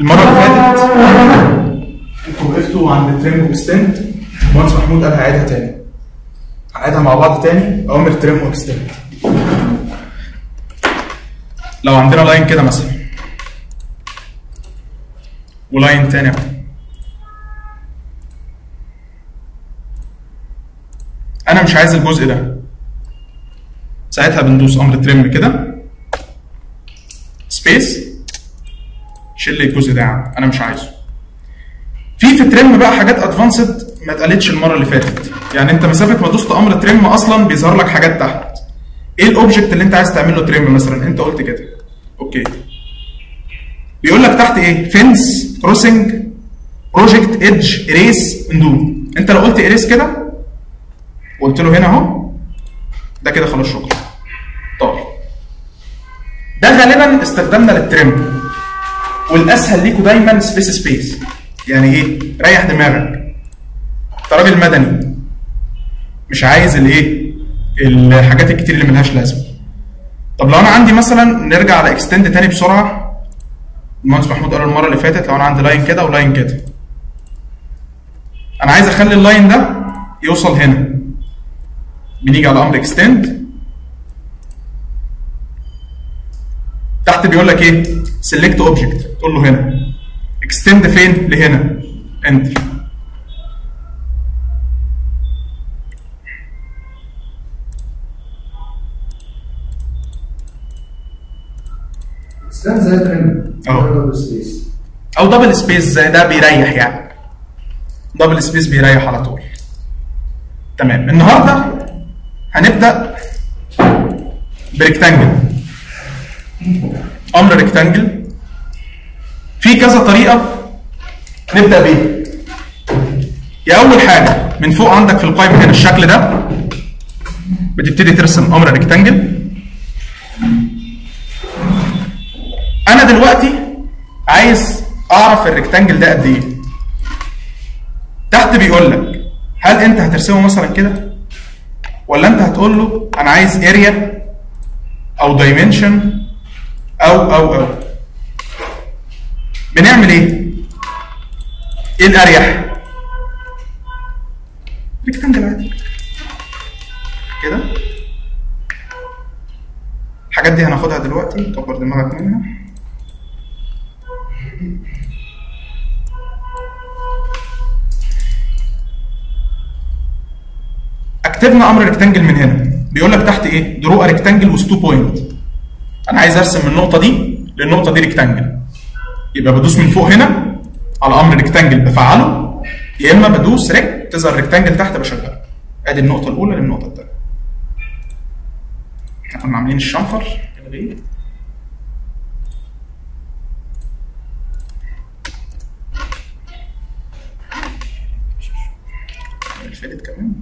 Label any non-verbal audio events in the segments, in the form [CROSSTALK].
المرة اللي فاتت أنتوا وقفتوا عند trim و extend المهندس محمود قال هيعيدها تاني. هنعيدها مع بعض تاني أوامر trim و extend لو عندنا line كده مثلا. و line تاني أهو. أنا مش عايز الجزء ده. ساعتها بندوس أمر trim كده. space شيل لي الجزء ده يا عم أنا مش عايزه. في في trim بقى حاجات advanced ما اتقالتش المرة اللي فاتت. يعني أنت مسافة ما دوست أمر trim أصلا بيظهر لك حاجات تحت. إيه ال object اللي أنت عايز تعمل له trim مثلا؟ أنت قلت كده. okay. بيقول لك تحت إيه؟ fence crossing project edge erase undo أنت لو قلت erase كده وقلت له هنا أهو. ده كده خلاص شكرا. طار ده غالبا استخدامنا لل trim والأسهل ليكوا دايما space space يعني إيه؟ ريح دماغك. أنت راجل مدني. مش عايز الايه الحاجات الكتير اللي ملهاش لازمة. طب لو أنا عندي مثلا نرجع على extend تاني بسرعة. المهندس محمود قال المرة اللي فاتت لو أنا عندي line كده و line كده. أنا عايز أخلي ال line ده يوصل هنا. بنيجي على أمر extend تحت بيقول لك إيه؟ select object تقول له هنا. extend فين لهنا. enter أهو. space أو double space زي ده بيريح يعني. double space بيريح على طول. تمام. النهارده هنبدأ ب rectangle أمر rectangle في كذا طريقة نبدأ بيها. يا أول حاجة من فوق عندك في القائمه هنا الشكل ده بتبتدي ترسم أمر rectangle أنا دلوقتي عايز أعرف ال rectangle ده قد إيه؟ تحت بيقول لك هل أنت هترسمه مثلا كده؟ ولا أنت هتقول له أنا عايز area أو dimension أو أو أو؟ بنعمل إيه؟ إيه الأريح؟ rectangle عادي كده؟ الحاجات دي هناخدها دلوقتي كبر دماغك منها. اكتبنا أمر rectangle من هنا. بيقول لك تحت إيه؟ draw rectangle with two point أنا عايز أرسم من النقطة دي للنقطة دي rectangle يبقى بدوس من فوق هنا على أمر rectangle بفعله يا إما بدوس rec تظهر rectangle تحت بشغله أدي النقطة الأولى للنقطة الثانية. إحنا عاملين ال chamfer. ال fillet كمان.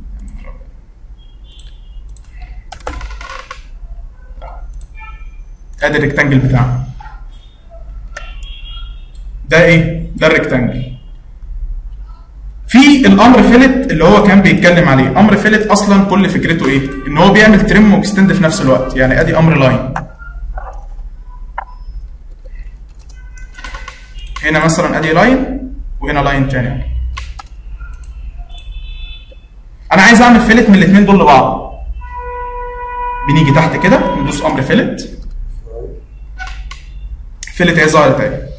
أدي ال rectangle بتاعنا. ده إيه؟ ده ال rectangle في الأمر fillet اللي هو كان بيتكلم عليه. أمر fillet أصلا كل فكرته إيه؟ إن هو بيعمل trim و extend في نفس الوقت. يعني أدي أمر line هنا مثلا أدي line وهنا line تاني. أنا عايز أعمل fillet من الاثنين دول لبعض. بنيجي تحت كده ندوس أمر fillet. fillet هي ظهرت اهي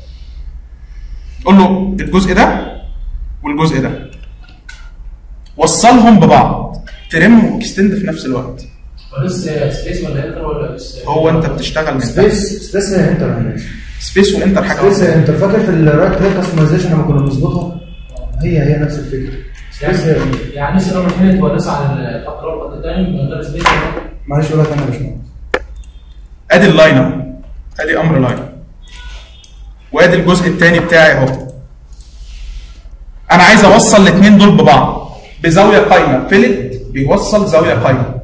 قول له الجزء ده والجزء ده. وصلهم ببعض. trim و extend في نفس الوقت. بس space ولا enter ولا بس هو انت بتشتغل من space space هي enter space و enter حاجة space واحدة. انت فاكر في ال right click customization لما كنا بنظبطها؟ هي هي نفس الفكرة. يعني يعني لسه لو فهمت ودوس على الأول والخط الثاني من غير space ولا- معلش ولا تاني يا باشمهندس أدي اللاين اهو أدي أمر لاين وادي الجزء الثاني بتاعي اهو. أنا عايز اوصل الاثنين دول ببعض بزاوية قايمة. فيلت بيوصل زاوية قايمة.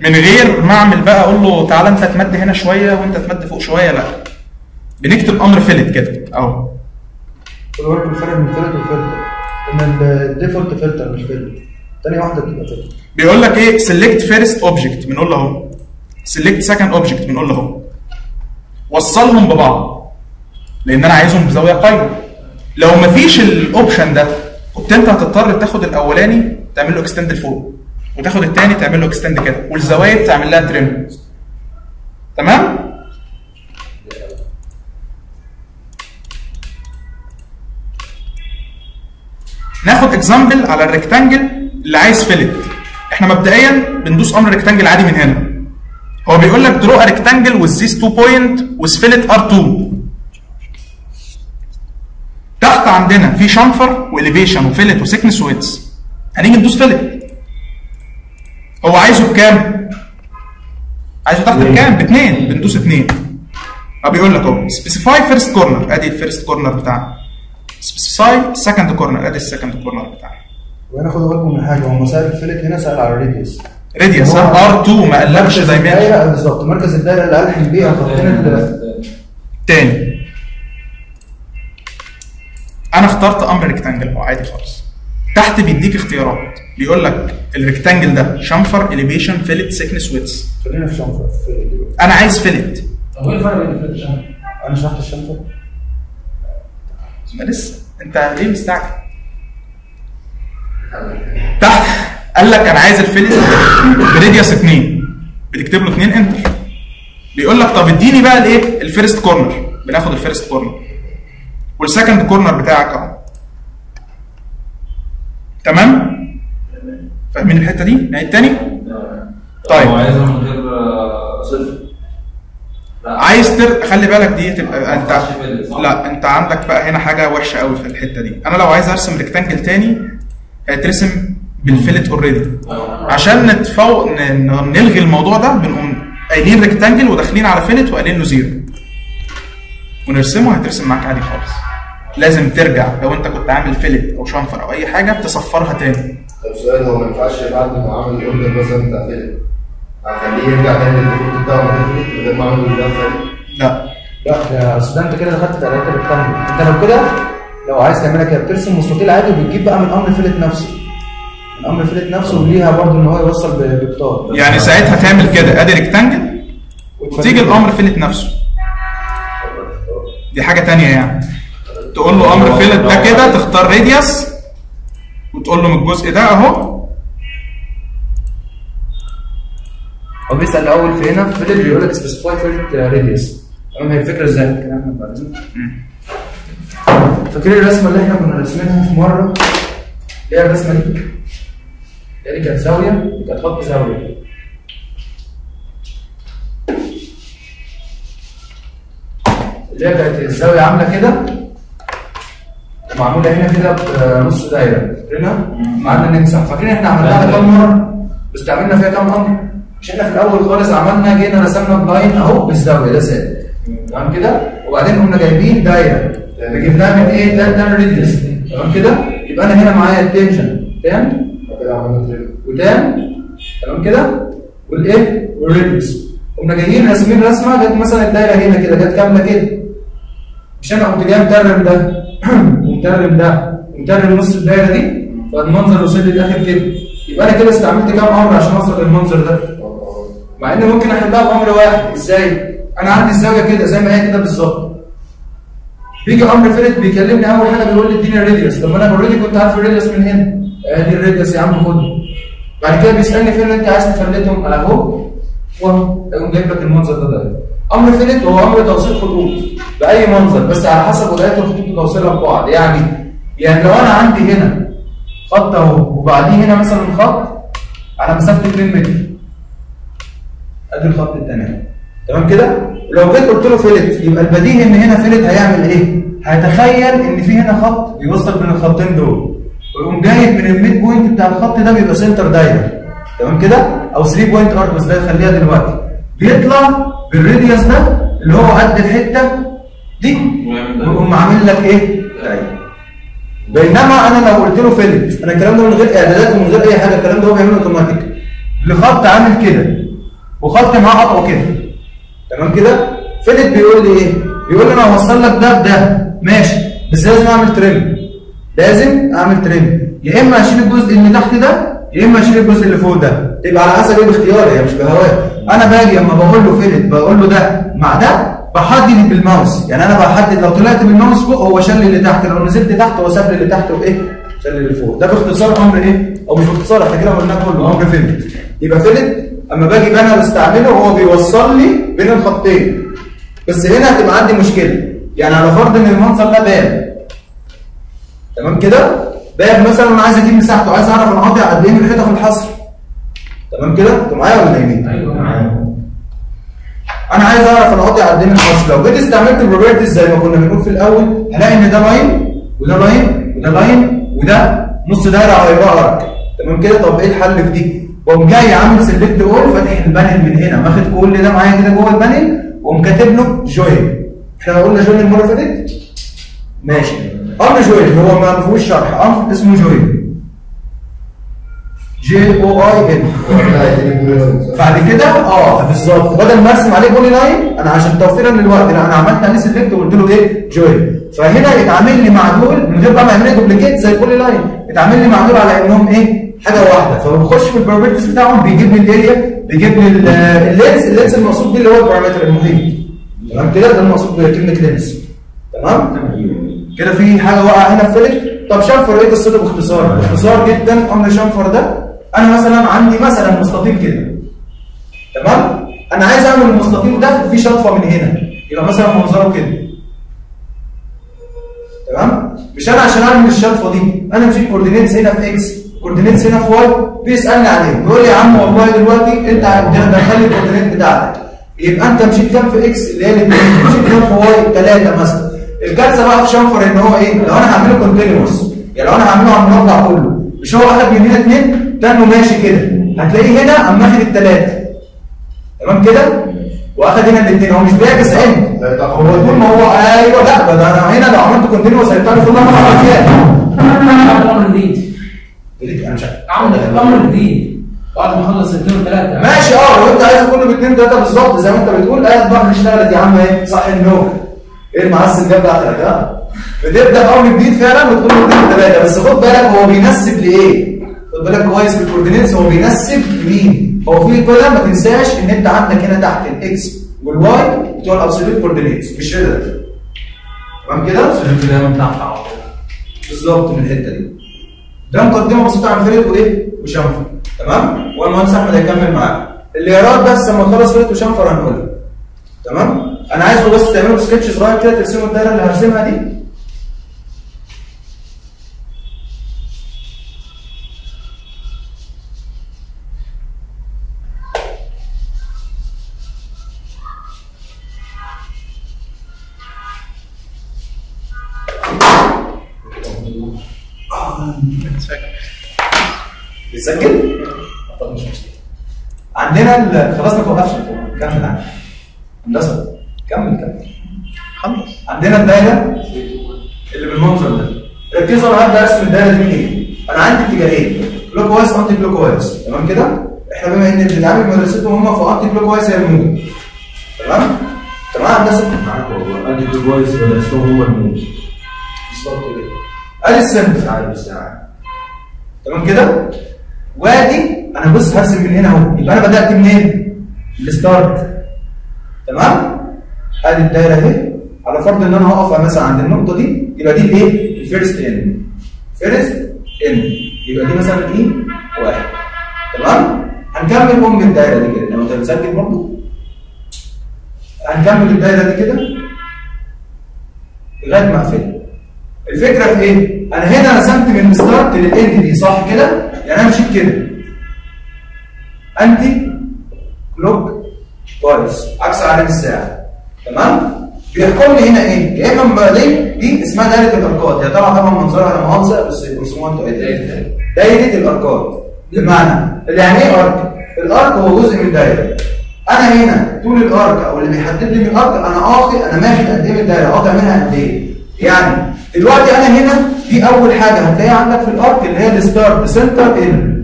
من غير ما اعمل بقى أقول له تعالى انت تمد هنا شوية وانت تمد فوق شوية لا. بنكتب أمر فيلت كده اهو. من الفرق بين فلتر وفلتر إن الديفولت فلتر مش فلتر تاني واحدة بتبقى فلتر بيقول لك إيه؟ select first object بنقول له اهو. select second object بنقول له اهو. وصلهم ببعض. لأن أنا عايزهم بزاوية قايمه لو مفيش ال option ده كنت انت هتضطر تاخد الاولاني تعمل له extend لفوق وتاخد الثاني تعمل له extend كده والزوايا تعمل لها trim تمام؟ ناخد example على ال rectangle اللي عايز fillet إحنا مبدئيا بندوس أمر rectangle عادي من هنا. هو بيقول لك draw rectangle with these two point with fillet R2 تحت عندنا. في شنفر وإليفيشن وفيلت وسكنس ويتس. هنيجي ندوس fillet. هو عايزه بكام؟ عايزه تحت بكام؟ باثنين بندوس اثنين آه بيقول لك أهو. specify first corner أدي ال first corner بتاعنا. specify second corner أدي ال second corner بتاعنا. وأنا خدوا بالكم من حاجة. هو سال ال fillet هنا سال على ال radius radius R2 ما قالكش مركز dimension بالظبط. مركز الدايرة اللي الحم بيها خطين تاني. أنا اخترت أمر rectangle هو عادي خالص. تحت بيديك اختيارات. بيقول لك ال rectangle ده chamfer elevation fillet thickness width خلينا في دلوقتي أنا عايز fillet طب إيه الفرق بين ال fillet وال chamfer؟ أنا شرحت الشنطه ما لسه. أنت ليه مستعجل؟ تحت قال لك أنا عايز ال fillet [LAUGHS] ب radius 2 بتكتب له 2 enter بيقول لك طب اديني بقى الإيه؟ ال first corner بناخد ال first corner وال second corner بتاعك أهو. تمام؟ فاهمين الحتة دي؟ نعيد تاني؟ طيب. هو عايزها من غير آه، صفر. عايز تر... خلي بالك دي تبقى ما انت؟ لا أنت عندك بقى هنا حاجة وحشة قوي في الحتة دي. أنا لو عايز أرسم rectangle تاني هيترسم بال fillet already عشان نتفو... ن... ن- نلغي الموضوع ده بنقوم قايلين rectangle وداخلين على fillet وقايلين له zero ونرسمه هيترسم معاك عادي خالص. لازم ترجع لو انت كنت عامل fillet أو chamfer أو اي حاجة تصفرها تاني. طب سؤال هو ما ينفعش بعد ما عمل ال order مثلا بتاع fillet هخليه يرجع تاني لل default بتاعه من غير fillet من غير ما اعمل الدفع لا. لا ده اصل ده أنت كده دخلت تعليقات ال rectangle أنت لو كده لو عايز تعملها كده بترسم مستطيل عادي وبتجيب بقى من أمر fillet نفسه. من أمر fillet نفسه وليها برضه إن هو يوصل ب- بقطار يعني ساعتها تعمل كده. أدي rectangle وتيجي الأمر fillet نفسه. دي حاجة تانية يعني. تقول له أمر fillet ده كده تختار radius وتقول له من الجزء ده أهو. هو بيسأل الأول في هنا في fillet بيقول لك specify fillet radius تمام هي الفكرة إزاي؟ الكلام بعدين. فاكرين الرسمة اللي إحنا كنا راسمينها في مرة؟ اللي هي الرسمة دي؟ اللي هي دي كانت زاوية دي كانت خط زاوية. اللي هي كانت الزاوية عاملة كده. معموله هنا كده بنص دايرة فاكرينها؟ معانا نمسح فاكرين إحنا عملناها كام مرة؟ واستعملنا فيها كام أمر؟ مش إحنا في الأول خالص عملنا جينا رسمنا ب line أهو بالزاوية ده ثابت تمام كده؟ وبعدين قمنا جايبين دايرة جبناها من إيه؟ ده ده ال radius تمام كده؟ يبقى أنا هنا معايا ال tangent تان وتان تمام كده؟ والإيه؟ وال radius قمنا جايين راسمين رسمة جت مثلا الدايرة هنا كده جت كاملة كده مش أنا قمت جاي م trim ده [CLEARS THROAT] وم trim ده وم trim نص الدايرة دي فالمنظر وصل لي الآخر كده يبقى أنا كده استعملت كام أمر عشان أوصل للمنظر ده. مع إن ممكن أحلها بأمر واحد. إزاي؟ أنا عندي الزاوية كده زي ما هي كده بالظبط. بيجي أمر fillet بيكلمني أول حاجة بيقول لي إديني ال radius. طب ما أنا already كنت عارف ال radius من هنا. ادي ال radius يا عم خده بعد كده بيسألني فين أنت عايز ت fillet هم؟ أهو. واهو يقوم جايب لك المنظر ده ده أمر fillet هو أمر توصيل خطوط بأي منظر بس على حسب ولايات الخطوط وتوصيلها ببعض يعني يعني لو أنا عندي هنا خط أهو وبعديه هنا مثلا خط على مسافة 2 متر. أدي الخط الثاني تمام كده؟ ولو جيت قلت له fillet يبقى البديهي إن هنا fillet هيعمل إيه؟ هيتخيل إن في هنا خط بيوصل بين الخطين دول. ويقوم جايب من ال mid point بتاع الخط ده بيبقى center دايره تمام كده؟ أو 3 point arc بس ده خليها دلوقتي. بيطلع بال radius ده اللي هو قد الحتة دي ويقوم عامل لك إيه؟ دايره بينما أنا لو قلت له fillet أنا الكلام ده من غير إعدادات ومن غير أي حاجة الكلام ده هو بيعمله أوتوماتيك. لخط عامل كده وخط معاه قطعه كده تمام كده؟ fillet بيقول لي إيه؟ بيقول لي أنا هوصل لك ده بده. ماشي. بس لازم أعمل trim لازم أعمل trim يا إما أشيل الجزء اللي تحت ده يا إما أشيل الجزء اللي فوق ده. تبقى على حسب إيه باختياري هي مش بهواك أنا باجي أما بقول له fillet بقول له ده مع ده بحدد بالماوس. يعني أنا بحدد لو طلعت بالماوس فوق هو شال اللي تحت لو نزلت تحت هو ساب لي اللي تحت وإيه؟ شال اللي فوق. ده باختصار أمر إيه؟ أو مش باختصار إحنا كده قلنا كله. أمر fillet يبقى fillet أما باجي أنا بستعمله هو بيوصل لي بين الخطين. بس هنا هتبقى عندي مشكلة. يعني على فرض إن المنظر ده باب. تمام كده؟ باب مثلا أنا عايز أجيب مساحته عايز أعرف أنا قاطع قد إيه من الحيطة في الحصر. تمام كده؟ أنتوا معايا ولا نايمين؟ أيوه أنا عايز أعرف أنا قاطع قد إيه من الحصر لو جيت استعملت ال properties زي ما كنا بنقول في الأول هلاقي إن ده line وده line وده line وده نص دايرة هيبقى arc. تمام كده؟ طب إيه الحل في دي؟ واقوم جاي عامل select اول فاتح ال panel من هنا. واخد كل ده معايا كده جوه ال panel واقوم كاتب له join إحنا قلنا join المرة اللي فاتت؟ ماشي. أمر join هو ما فيهوش شرح. أمر اسمه join J O I N poly؟ بعد كده؟ آه بالظبط. بدل ما أرسم عليه polyline أنا عشان توفيرا للوقت لا أنا عملت عليه select وقلت له إيه؟ join فهنا اتعامل لي مع دول من غير بقى ما يعمل لي duplicate زي ال polyline اتعامل لي مع دول على إنهم إيه؟ حاجة واحدة. فبخش في ال properties بتاعهم بيجيب لي ال area بيجيب لي ال- ال length ال length المقصود بيه اللي هو ال perimeter المحيط. تمام كده؟ ده المقصود بكلمه length تمام؟ كده في حاجة واقعة هنا في فيلك طب chamfer إيه قصته باختصار؟ باختصار جدا أمر chamfer ده. أنا مثلا عندي مثلا مستطيل كده. تمام؟ أنا عايز أعمل المستطيل ده في شطفة من هنا. يبقى مثلا منظره كده. تمام؟ مش أنا عشان أعمل الشطفة دي. أنا مشيت coordinates هنا في X coordinates هنا في Y بيسالني عليه. بيقول لي يا عم والله دلوقتي أنت هتدخل لي ال coordinate بتاعتك. يبقى أنت مشيت كام في X اللي هي الاثنين مشيت كام في Y ثلاثة مثلا. الكارثة بقى في chamfer إن هو إيه؟ لو أنا هعمله continuous يعني لو أنا هعمله على المربع كله. مش هو أخد من هنا اثنين تاني ماشي كده. هتلاقيه هنا أما اخد الثلاثه تمام كده؟ واخد هنا الاثنين هو مش بيعكس عند هو طول ما هو أيوه لا ده أنا هنا لو عملت continuous هيطلع في النمط على أمر جديد أنا أمر جديد بعد ما خلص اثنين وثلاثه ماشي آه لو أنت عايز كله باثنين ثلاثة بالظبط زي ما أنت بتقول إيه بقى اشتغلت يا عم إيه صح النوم. إيه المعسل ده بتاعتك ها بتبدأ بامر جديد فعلا وتقول له اثنين ثلاثة بس خد بالك هو بينسب لإيه؟ خد بالك كويس في ال coordinates هو بينسب لمين هو في كده ما تنساش إن أنت عندك هنا تحت ال X وال Y بتوع ال absolute coordinates مش كده تمام كده؟ دايما تحت على طول. بالظبط من الحتة دي. ده مقدمة بسيطة عن فرقه وإيه؟ وشنفر تمام؟ والمهندس أحمد هيكمل معاك. اللي يراد بس لما نخلص فرقه وشنفر هنقولها. تمام؟ أنا عايزكم بس تعملوا سكتش صغير كده ترسموا الدايرة اللي هرسمها دي. بيسجل؟ طب مش مشكله عندنا خلاص ما توقفش كمل عندي هندسة. كمل كمل. خلص. عندنا الدايرة. اللي بالمنظر ده. ركزوا أنا هبدا ارسم الدايرة دي منين؟ أنا عندي اتجاهين. clockwise anti-clockwise تمام كده؟ إحنا بما إن بنتعامل مدرستهم هم في anti-clockwise هي الموجه تمام؟ تمام هندسة؟ معاك والله. ادي كويس بدرسهم هو الموج بالظبط كده. ادي ال center ساعة بالساعة تمام كده؟ وادي أنا بص هرسم من هنا أهو. يبقى أنا بدأت منين؟ ال start تمام؟ ادي الدايرة اهي على فرض إن أنا هقف مثلا عند النقطة دي يبقى دي الايه ال first end first end يبقى دي مثلا إيه؟ واحد. تمام؟ هنكمل ام الدايرة دي كده. لو أنت بتسجل برضه. هنكمل الدايرة دي كده. لغاية ما أقفلها. الفكرة في إيه؟ أنا هنا رسمت من ال start لل end دي صح كده؟ يعني أنا مشيت كده. anti-clockwise عكس عقارب الساعة. تمام؟ بيحكم لي هنا إيه؟ يا اما بعدين دي اسمها دايرة ال arc هي طبعا طبعا منظرها لا مؤاخذه بس رسومات دايرة دايرة ال arc بمعنى اللي يعني إيه arc؟ ال arc هو جزء من الدايرة. أنا هنا طول ال arc أو اللي بيحدد لي ال arc أنا قاطع أنا ماشي قد إيه من الدايرة؟ قاطع منها قد إيه؟ يعني دلوقتي أنا هنا دي أول حاجة هتلاقيها عندك في ال arc اللي هي ال start center end.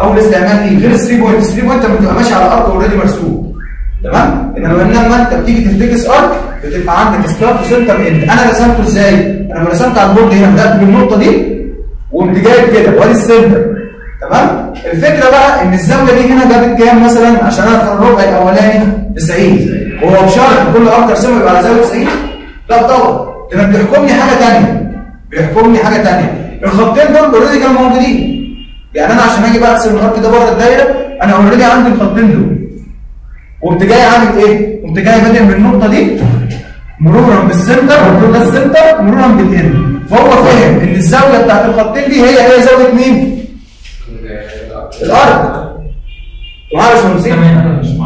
أول استعمال ليه غير 3 point. 3 point لما تبقى ماشي على arc already مرسوم. تمام؟ إنما لما أنت بتيجي تفتكس arc بتبقى عندك start center end. أنا رسمته إزاي؟ أنا لما رسمت على ال board هنا بدأت بالنقطة دي وقمت جايب كده وادي ال center. تمام؟ الفكرة بقى إن الزاوية دي هنا جابت كام مثلا؟ عشان أنا في الربع الأولاني 90 هو بشرط كل arc أرسمه يبقى على زاوية 90 لا طبعا. ده بيحكمني حاجة ثانية بيحكمني حاجة ثانية الخطين دول already كانوا موجودين. يعني أنا عشان أجي بقى ارسم ال arc ده بره الدايرة أنا already عندي الخطين دول. قمت جاي عامل إيه؟ قمت جاي بادئ من النقطة دي مرورا بال center المفروض ده ال center مرورا بال end فهو فاهم إن الزاوية بتاعت الخطين دي هي هي زاوية مين؟ ال arc. معايا يا باشمهندسين؟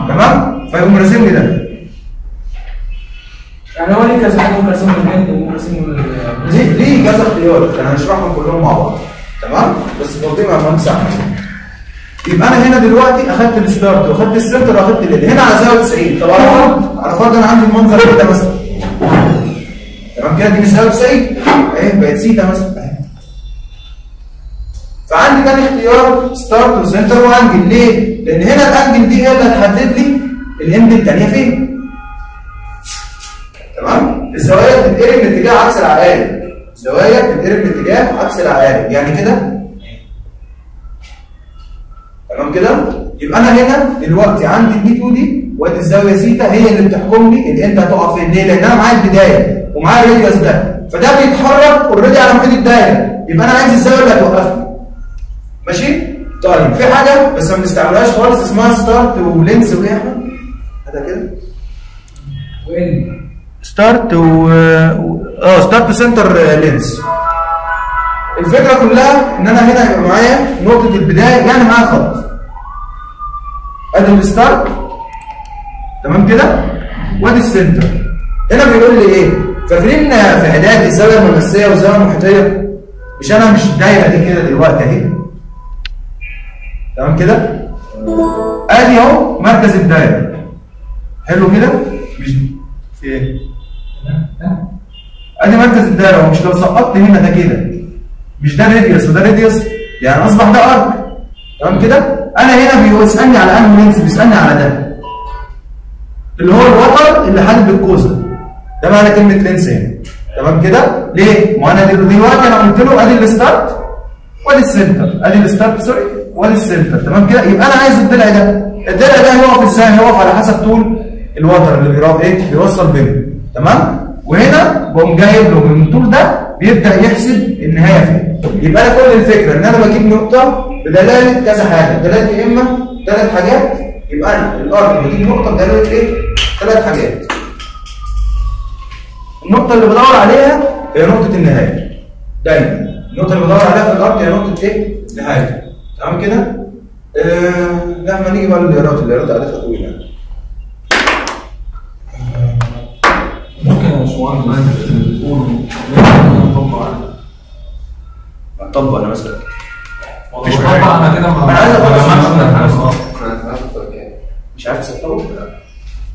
تمام؟ فيقوم راسم لي ده. يعني هو ليه كذا حاجة ممكن بال- ليه كذا اختيار؟ أنا هشرحهم كلهم مع بعض. تمام؟ بس توضيح مع المهندس أحمد. يبقى أنا هنا دلوقتي أخدت ال start وأخدت ال center وأخدت الليل. هنا على زاوية 90 طب على فرض على فرض أنا عندي المنظر كده مثلا. تمام كده؟ دي مش زاوية 90 أهي بقت سيتا مثلا. أهي. فعندي تاني اختيار start و center و angle ليه؟ لأن هنا ال angle دي هي اللي هتحدد لي ال end الثانية فين. الزوايا بتتقلب باتجاه عكس العقارب. الزوايا بتتقلب باتجاه عكس العقارب. يعني كده؟ تمام كده؟ يبقى أنا هنا دلوقتي عندي ال P 2 دي وادي الزاوية سيتا هي اللي بتحكم لي ال end هتقع فين. ليه؟ لأن أنا معايا البداية ومعايا ال radius ده. فده بيتحرك already على محيط الدايرة. يبقى أنا عايز الزاوية اللي هتوقفني. ماشي؟ طيب في حاجة بس ما بنستعملهاش خالص اسمها ستارت ولينس وايه يا احمد هذا كده؟ وان ستارت و آه ستارت سنتر لينس الفكرة كلها إن أنا هنا يبقى معايا نقطة البداية يعني معايا خط. أدي الستارت تمام كده؟ وأدي السنتر هنا بيقول لي إيه؟ فاكرين في إعداد الزاوية الممسيه والزاوية المحيطية؟ مش أنا مش الدايره دي كده دلوقتي أهي. تمام كده؟ أدي أهو مركز الدايرة. حلو كده؟ مش إيه؟ ادي مركز الدايره ومش لو سقطت هنا ده كده. مش ده radius وده radius يعني أصبح ده arc تمام كده؟ أنا هنا بيسألني على أنهي length بيسألني على ده. اللي هو الوتر اللي حادد بالكوزه ده معنى كلمة length هنا. تمام كده؟ ليه؟ ما أنا دل- دلوقتي أنا قلت له أدي ال start وأدي ال center أدي ال start sorry وأدي ال center تمام كده؟ يبقى أنا عايز الضلع ده. الضلع ده هيقف إزاي هيقف على حسب طول الوتر اللي بيروح إيه؟ بيوصل بينهم تمام؟ وهنا بقوم جايب له من الطول ده بيبدأ يحسب النهاية فين يبقى أنا كل الفكرة إن أنا بجيب نقطة بدلالة كذا حاجة دلاله يا إما ثلاث حاجات يبقى أنا الأرض بجيب نقطة بدلالة إيه ثلاث حاجات النقطة اللي بدور عليها هي نقطة النهاية. دايما النقطة اللي بدور عليها في الأرض هي نقطة إيه؟ نهاية. تمام كده؟ آه لما نيجي بقى للإيراد، الإيراد عادتها طويلة. تقولوا نطبق عليه هطبق أنا مثلا. مفيش طبعا أنا كده ما أنا عايز ما حاجة خالص. مش عارف تسطبه؟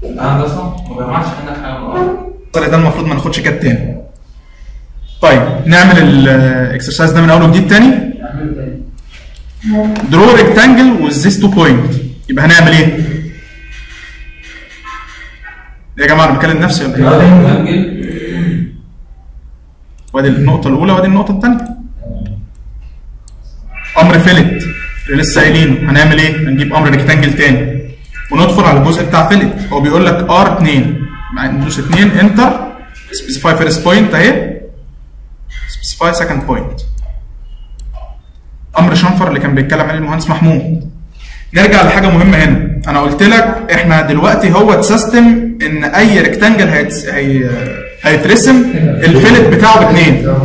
أنا أصلا ما جمعش عندك حاجة. الطريق ده المفروض ما ناخدش كات تاني طيب نعمل الاكسرسايز ده من أول وجديد تاني نعمله تاني درو ريكتانجل these two point يبقى هنعمل إيه؟ يا جماعة أنا بكلم نفسي ولا إيه؟ وادي النقطة الأولى وادي النقطة الثانية. أمر fillet اللي لسه قايلينه هنعمل إيه؟ هنجيب أمر rectangle تاني وندخل على الجزء بتاع fillet هو بيقول لك R 2 ندوس 2 enter specify first point أهي specify second point. أمر chamfer اللي كان بيتكلم عليه المهندس محمود. نرجع لحاجة مهمة هنا، أنا قلت لك إحنا دلوقتي هو اتسيستم إن أي rectangle. هي... هيترسم ال fillet بتاعه باتنين.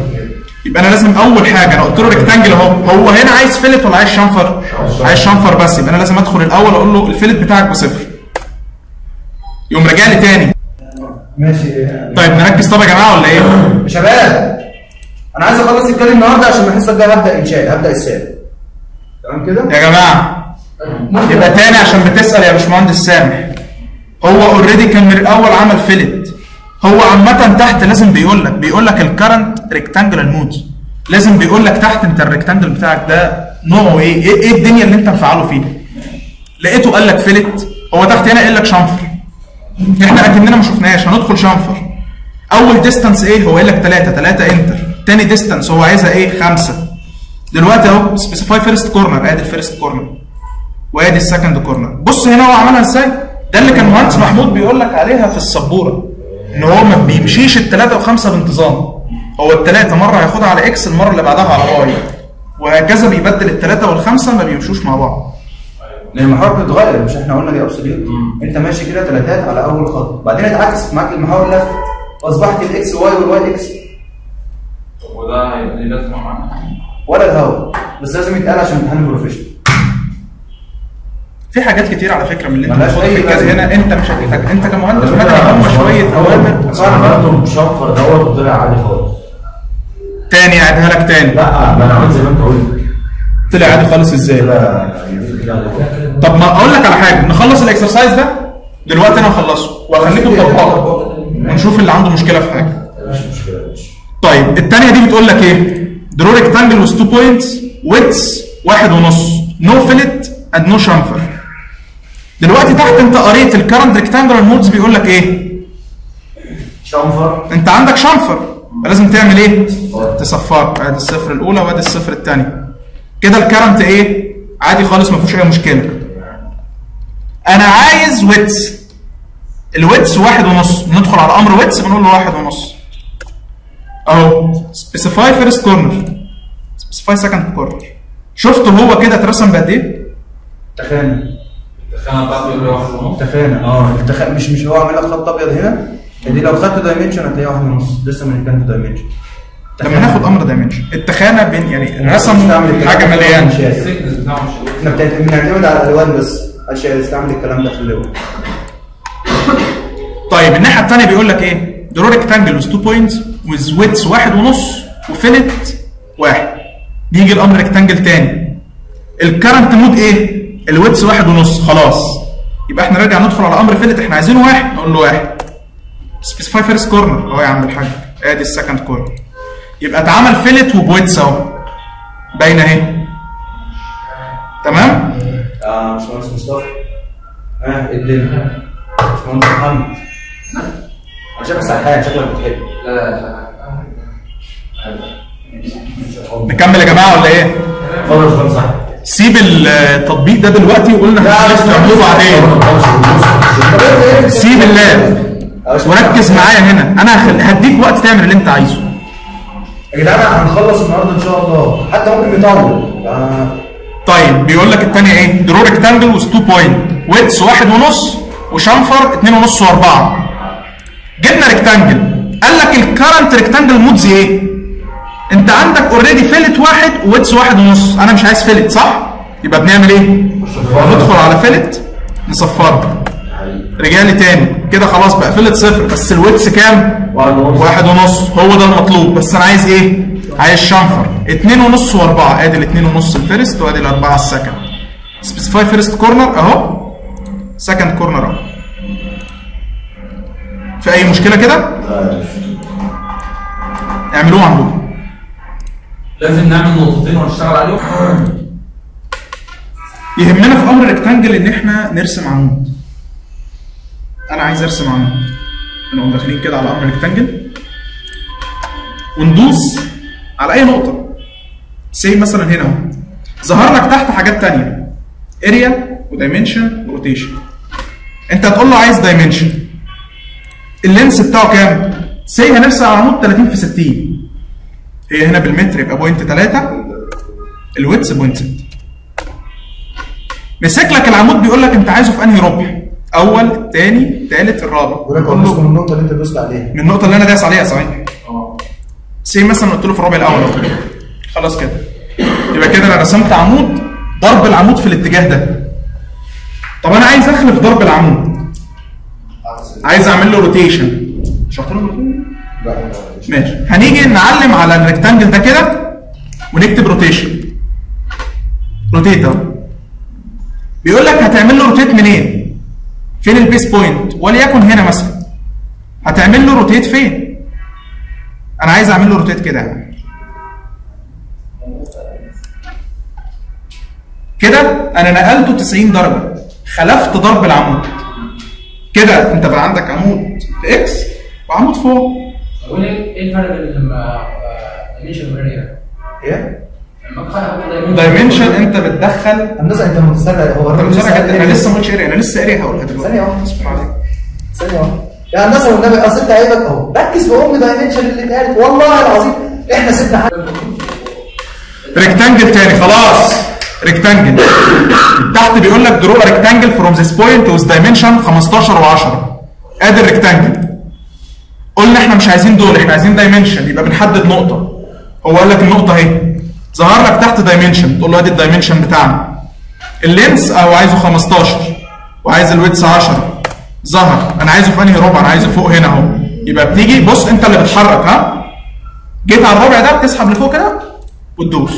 يبقى أنا لازم أول حاجة أنا قلت له rectangle أهو هو هنا عايز fillet ولا عايز chamfer؟ عايز chamfer بس يبقى أنا لازم أدخل الأول أقول له ال fillet بتاعك بصفر. يقوم راجع لي تاني ماشي طيب نركز طب يا جماعة ولا إيه؟ يا شباب أنا عايز أخلص الكلام النهاردة عشان الحصة الجاية هبدأ إنشاء هبدأ السابق. تمام كده؟ يا جماعة يبقى تاني عشان بتسأل يا باشمهندس سامح هو already كان من الأول عمل fillet هو عامة تحت لازم بيقول لك بيقول لك ال current rectangle mode لازم بيقول لك تحت انت ال rectangle بتاعك ده نوعه إيه؟ إيه إيه الدنيا اللي انت مفعله فيه؟ لقيته قال لك fillet هو تحت هنا قال لك chamfer إحنا أكننا ما شفناهاش هندخل chamfer أول distance إيه؟ هو قال لك 3 3 enter تاني distance هو عايزها إيه؟ 5 دلوقتي اهو specify first corner ادي ال first corner وادي ال second corner بص هنا هو عملها إزاي؟ ده اللي كان مهندس محمود بيقول لك عليها في السبورة إن هو ما بيمشيش الثلاثه وخمسة بانتظام. هو الثلاثه مرة هياخدها على X المرة اللي بعدها على Y وهكذا بيبدل الثلاثه والخمسة ما بيمشوش مع بعض. لأن المحاور بتتغير مش إحنا قلنا دي absolute أنت ماشي كده ثلاثات على أول خط. بعدين اتعكست معاك المحاور لف واصبحت الاكس واي والواي إكس طب وده هيبقى ليه لازمة معانا؟ ولا الهوا. بس لازم يتقال عشان امتحان professional في حاجات كتير على فكرة من اللي انت بتاخدها في لازمة. هنا انت مش هتحتاج. انت كمهندس مدني هم شوية أوامر. عملته chamfer دوت وطلع عادي خالص. تاني أعيدها لك تاني. لا ما أنا عملت زي ما أنت قلت. طلع عادي خالص إزاي؟ طب ما أقول لك على حاجة. نخلص ال exercise ده دلوقتي أنا هخلصه. وأخليكم تطبقوا. ونشوف اللي عنده مشكلة في حاجة. مش مشكلة مش. طيب الثانية دي بتقول لك إيه؟ draw rectangle with two points width واحد ونص. no fillet and no chamfer دلوقتي تحت انت قريت ال current rectangle modes بيقول لك إيه؟ chamfer. انت عندك chamfer لازم تعمل إيه؟ تصفر ادي الصفر الأولى وأدي الصفر الثانية كده ال current إيه؟ عادي خالص ما فيهوش أي مشكلة. أنا عايز width ال width واحد ونص. بندخل على أمر width بنقول له واحد ونص. أهو. specify first corner specify second corner شفتوا هو كده اترسم بقد إيه؟ تخانه ونص. تخانه آه التخ... مش مش هو عامل لك خط أبيض هنا؟ دي لو خدت dimension هتلاقيه واحد ونص. لسه ما كان في dimension لما ناخد أمر dimension التخانه بين يعني رسم نستعمل حاجة مليانة. مش إحنا بنعتمد على الألوان بس. محدش يستعمل الكلام ده في اللون طيب الناحية الثانية بيقول لك إيه؟ draw rectangle with two points with width واحد ونص و fillet واحد. بيجي الأمر rectangle تاني. ال current mode إيه؟ ال width واحد ونص خلاص. يبقى إحنا نرجع ندخل على أمر fillet إحنا عايزينه واحد نقول له واحد. specify first corner أهو يا عم الحاج. أدي ال second corner يبقى اتعمل fillet وب width أهو. باينه أهي. تمام؟ آه باشمهندس مصطفى. ها إيه الدنيا باشمهندس محمد. أنا شايفك سرحان شكلك بتحب. لا لا نكمل يا جماعة ولا إيه؟ اتفضل يا باشمهندس احمد سيب التطبيق ده دلوقتي وقلنا هنعمله بعدين. سيب ال lap وركز معايا هنا. أنا. هديك وقت تعمل اللي أنت عايزه. يا جدعان هنخلص النهارده إن شاء الله. حتى ممكن نطول. آه. طيب بيقول لك الثانية إيه؟ draw rectangle with 2 point width واحد ونص و chamfer اتنين ونص وأربعة. جبنا rectangle قال لك ال current rectangle modes إيه؟ انت عندك already fillet واحد width واحد ونص. أنا مش عايز fillet صح؟ يبقى بنعمل إيه؟ ندخل على fillet نصفرها. رجع لي تاني. كده خلاص بقى fillet صفر. بس ال width كام؟ واحد ونص. هو ده المطلوب. بس أنا عايز إيه؟ عايز chamfer اتنين ونص وأربعة. أدي الاتنين ونص ال first وأدي الأربعة ال second. specify first corner أهو. second corner أهو. في أي مشكلة كده؟ اعملوها عندكم. لازم نعمل نقطتين ونشتغل عليهم. يهمنا في أمر rectangle إن إحنا نرسم عمود. أنا عايز أرسم عمود. نقوم داخلين كده على أمر rectangle وندوس على أي نقطة. say مثلا هنا أهو. ظهر لك تحت حاجات تانية. area و dimension و rotation أنت هتقول له عايز dimension ال length بتاعه كام؟ say هنرسم على عمود 30 في 60 هي هنا بالمتر يبقى point 3 ال width point 6 مسك لك العمود بيقول لك انت عايزه في انهي ربع؟ أول الثاني الثالث الرابع. بقول لك من النقطة. اللي انت دوست عليها. من النقطة اللي أنا دايس عليها صحيح؟ say مثلا قلت له في الربع الأول. خلاص كده. يبقى كده أنا رسمت عمود ضرب العمود في الاتجاه ده. طب أنا عايز أخلف ضرب العمود. عايز أعمل له rotation هحط له ماشي. هنيجي نعلم على ال rectangle ده كده ونكتب rotation rotate اهو بيقول لك هتعمل له rotate منين؟ فين ال base point؟ وليكن هنا مثلا. هتعمل له rotate فين؟ أنا عايز أعمل له rotate كده. يعني كده أنا نقلته 90 درجة. خلفت ضرب العمود. كده أنت بقى عندك عمود في X وعمود فوق. أقول إيه الفرق بين لما dimension و area؟ إيه؟ dimension أنت بتدخل هندسه أنت متسرع هو الراجل لسه أنا إيه؟ لسه ما قلتش area أنا لسه area هقولها دلوقتي. ثانية واحدة. أصبر عليك. ثانية واحدة. يا هندسه والنبي أصل أنت عيبك أهو. ركز في أم dimension اللي اتقالت. والله العظيم إحنا سيبنا حاجة rectangle تاني خلاص. rectangle تحت بيقول لك draw rectangle from this point with dimension 15 و10 ادي ال rectangle قلنا إحنا مش عايزين دول إحنا عايزين dimension يبقى بنحدد نقطة. هو قال لك النقطة أهي. ظهر لك تحت dimension تقول له أدي ال dimension بتاعنا. ال length أو عايزه 15 وعايز ال width 10 ظهر. أنا عايزه في أنهي ربع؟ أنا عايزه فوق هنا أهو. يبقى بتيجي بص أنت اللي بتحرك ها؟ جيت على الربع ده بتسحب لفوق كده وتدوس.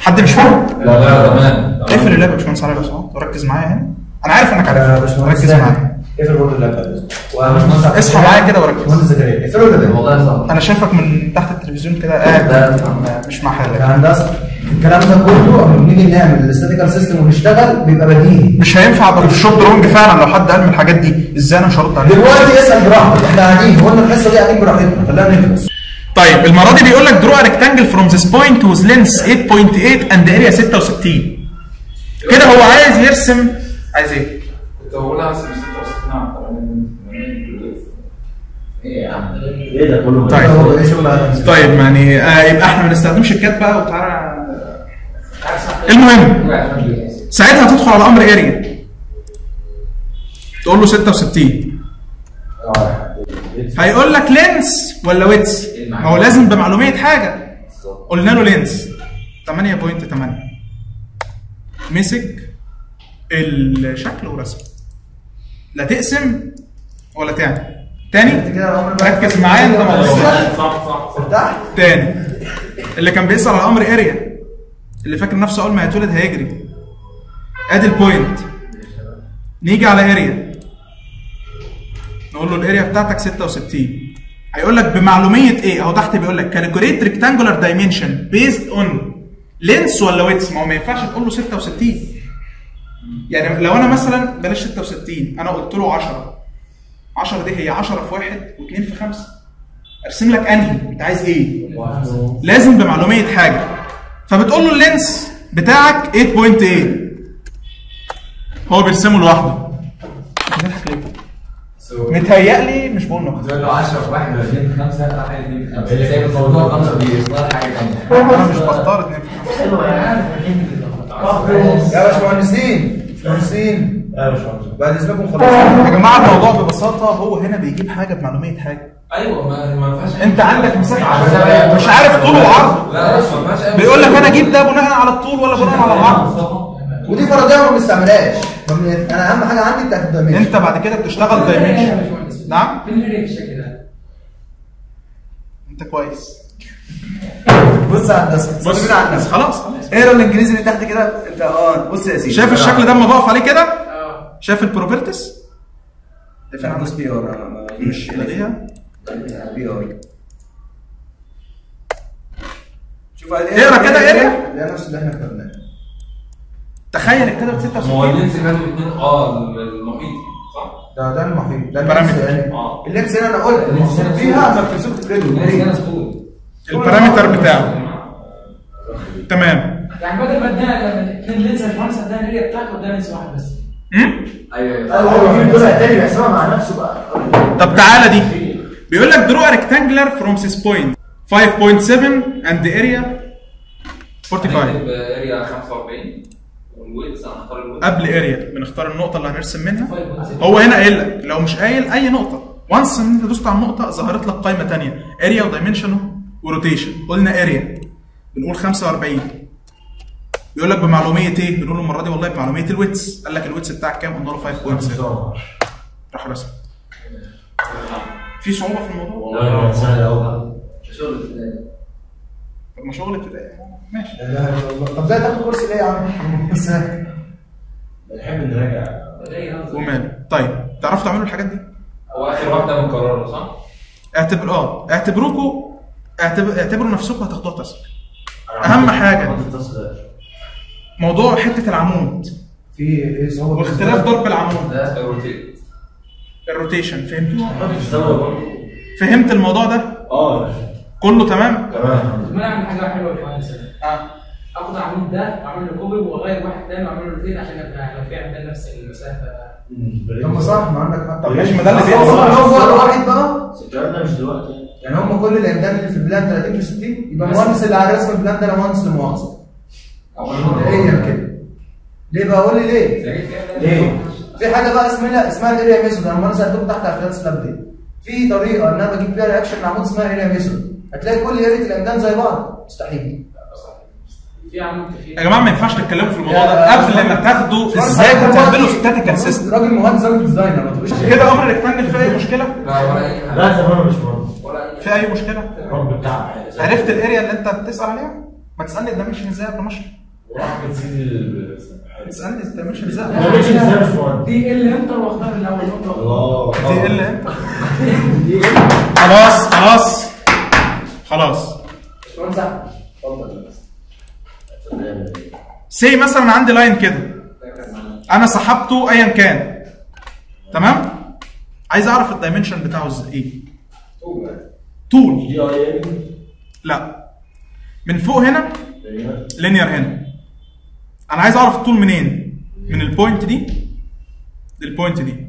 حد مش فاهم؟ لا لا تمام. اقفل ال lap يا باشمهندس علي لو سمحت وركز معايا هنا. أنا عارف إنك عارف ركز معايا. اقفل برضه ال lap اصحى. معايا كده وركز. باشمهندس زكريا اقفلوا ولا والله صعب أنا شايفك من تحت التلفزيون كده قاعد. مش مع حالك. يا هندسه الكلام ده كله لما بنيجي نعمل ال statical system ونشتغل بيبقى بديهي. مش هينفع ال shop drawing فعلا لو حد قال من الحاجات دي. إزاي أنا مش هرد عليه دلوقتي اسأل براحتك. إحنا قاعدين. قلنا الحصة دي قاعدين براحتنا. خلينا نخلص. طيب المرة دي بيقول لك draw rectangle from this point with length 8.8 and area 66 كده هو عايز يرسم عايز إيه؟ كنت بقول إيه إيه ده كله؟ طيب. إيه شغل هذا طيب يعني آه يبقى إحنا ما بنستخدمش ال cut بقى وتعالى. المهم ساعتها تدخل على أمر area تقول له 66 هيقول لك length ولا width ما هو لازم بمعلومية حاجة. قلنا له length. 8.8 مسك الشكل ورسم. لا تقسم ولا تعمل. تاني؟ ركز معايا انت ما بصيتش. صح صح ارتحت تاني. اللي كان بيسأل على أمر area اللي فاكر نفسه أول ما هيتولد هيجري. أدي ال point نيجي على area نقول له ال area بتاعتك 66 هيقول لك بمعلومية إيه؟ أهو تحت بيقول لك calculate rectangular dimension based on length ولا width ما هو ما ينفعش تقول له 66 يعني لو أنا مثلا بلاش 66 أنا قلت له 10 10 دي هي 10 في 1 و2 في 5 أرسم لك أنهي؟ أنت عايز إيه؟ لازم بمعلومية حاجة. فبتقول له ال length بتاعك 8.8 هو بيرسمه لوحده؟ متهيألي مش بقول نكت لو 10 في 1 2 في 5 راح 2 في 5 اللي سايب الموضوع 5 دي اختار حاجة ثانية أنا مش بختار اتنين في خمسة. حلو يا عم. يا باشمهندسين. باشمهندسين. أيوه بعد إذنكم خلاص. يا جماعة الموضوع ببساطة هو هنا بيجيب حاجة بمعلومية حاجة. أيوه ما ما ينفعش أنت عندك مساحة مش عارف طول وعرض. لا ما ينفعش بيقول لك أنا أجيب ده بناء على الطول ولا بناء على العرض. ودي فرضية ما بنستعملهاش. أنا أهم حاجة عندي بتاعت ال dimension أنت بعد كده بتشتغل dimension نعم؟ فين الشكل ده؟ أنت كويس. بص يا هندسة بص. على الناس. خلاص. خلاص اقرا الإنجليزي اللي تحت كده. انت آه بص يا سيدي. شايف الشكل ده اما بقف عليه كده؟ شايف ال properties ده فين هندسه PR مش لاقيها PR شوف اقرأ كده، اقرأ. ده نفس اللي إحنا كتبناه تخيل الكده ب ما هو 66 اللينس كانوا الاثنين آه المحيط صح؟ ده ده المحيط. ده بارامتر. اللينس يعني آه. اللينس هنا أنا قلت. المقصود فيها ما بتمسكوا اللي تفردوا كان سكول البارامتر بتاعه. تمام. يعني بدل ما ادانا اثنين لينس يا باشمهندس ادانا الاريا بتاعته ادانا لينس واحد بس. أيوه أيوه. هو بيجيب الجزء الثاني بيحسبها مع نفسه بقى. طب تعالى دي. بيقول لك draw rectangular from this point 5.7 and area 45 area 45 وال width هنختار ال width قبل area بنختار النقطة اللي هنرسم منها. هو هنا قايل لك لو مش قايل أي نقطة. once إن أنت دوست على النقطة ظهرت لك قائمة ثانية area و dimension و rotation قلنا area بنقول 45 بيقول لك بمعلومية إيه؟ بنقول له المرة دي والله بمعلومية ال width. قال لك ال width بتاعك كام؟ قلنا له 5.7 راح رسم. في صعوبة في الموضوع؟ والله سهل قوي شغل ابتدائي. طب ما شغل ابتدائي. ماشي. لا اله الا الله. طب ده تاخد كورس ليه يا عم؟ بنحب نراجع. وماله طيب تعرفوا تعملوا الحاجات دي؟ هو آخر واحدة من قراره صح؟ اعتبر آه اعتبروكوا اعتبر... اعتبروا نفسكم هتاخدوها تاسك أهم حاجة. موضوع حتة العمود. في إيه صعوبة واختلاف ضرب العمود. ده ال rotation. فهمتوها الزاويه برضه. فهمت الموضوع ده؟ آه. كله تمام؟ تمام. ما اعمل حاجة حلوة يا مهندس. آه. أخد العمود ده وأعمل له copy وأغير واحد تاني وأعمل له الاثنين عشان ابقى لو في عندنا نفس المسافة. طب ما صح ما عندك طب ماشي ما ده اللي بيحصل. هو لو واحد بقى. ده مش دلوقتي. يعني هم كل العمدان اللي في ال plan 30 في 60 يبقى المهندس اللي على رسم ال plan ده مهندس لمؤاخذه مبدئيا كده. ليه بقى؟ قول لي ليه؟ ليه؟ في حاجة بقى اسمها اسمها الاريا ميثود أنا مرة سالتكم تحت على سلاب دي. في طريقة إن أنا بجيب بيها رياكشن عمود اسمها اريا ميثود هتلاقي كل اريا الامداد زي بعض. مستحيل. يا جماعة ما ينفعش تتكلموا في الموضوع ده. قبل ما تاخدوا إزاي تعملوا ستاتيكال سيستم راجل مهندس راجل ديزاينر ما تقوليش كده. أمر الكتمان في أي مشكلة؟ لا ولا أي حاجة. لا تمام مش مهندس. ولا اي في أي مشكلة؟ الرب بتاعك عرفت الاريا اللي أنت بتسأل عليها؟ ما تسألني ال dimension إزاي قبل ما اشرح وراح بتزيد بقتش إزاي مش [LAUGHS] دي ال enter واختار الأول نقطه الله دي ال end [LAUGHS] خلاص خلاص. خلاص. زي مثلا عندي line كده. أنا سحبته ايا كان. تمام؟ عايز أعرف ال dimension بتاعه إزاي إيه. طول. D I M لا. من فوق هنا؟ linear. هنا. أنا عايز أعرف الطول منين؟ من ال point دي لل point دي.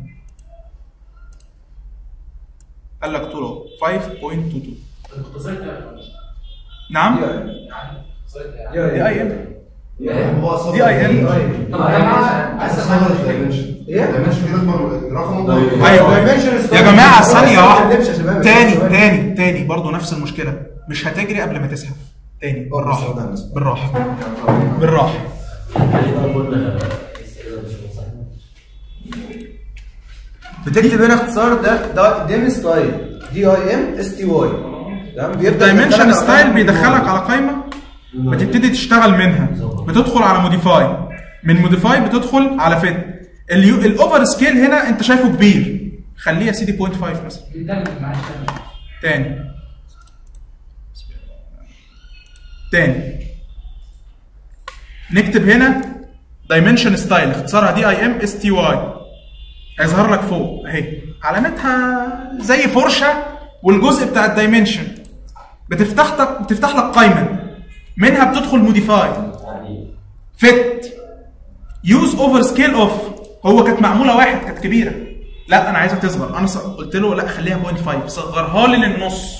قال لك طوله 5.22 اختصرت يا فندم. نعم؟ D I. M. D I M. طب يا جماعة عايز اشتغل ال dimension إيه؟ ال dimension كده اكبر رقم أيوه. dimension يا جماعة ثانية واحدة. يا. تاني. تاني تاني. برضه نفس المشكلة. مش هتجري قبل ما تسحب. تاني. بالراحة. بالراحة. بالراحة. بتكتب هنا اختصار ده ده dim style D I M S T Y تمام بيبدا ال dimension يدخلك style بيدخلك على قائمه بتبتدي تشتغل منها. بتدخل على modify من modify بتدخل على fit ال overall scale هنا انت شايفه كبير. خليه يا سيدي 0.5 مثلا. تاني. تاني. نكتب هنا dimension style اختصارها D I M S T Y هيظهر لك فوق. اهي. علامتها زي فرشة والجزء بتاع ال dimension بتفتح لك بتفتح لك قائمه منها بتدخل modify fit use overall scale of هو كانت معمولة واحد كانت كبيرة. لا أنا عايزها تصغر. أنا قلت له لا خليها 0.5 صغرها لي للنص.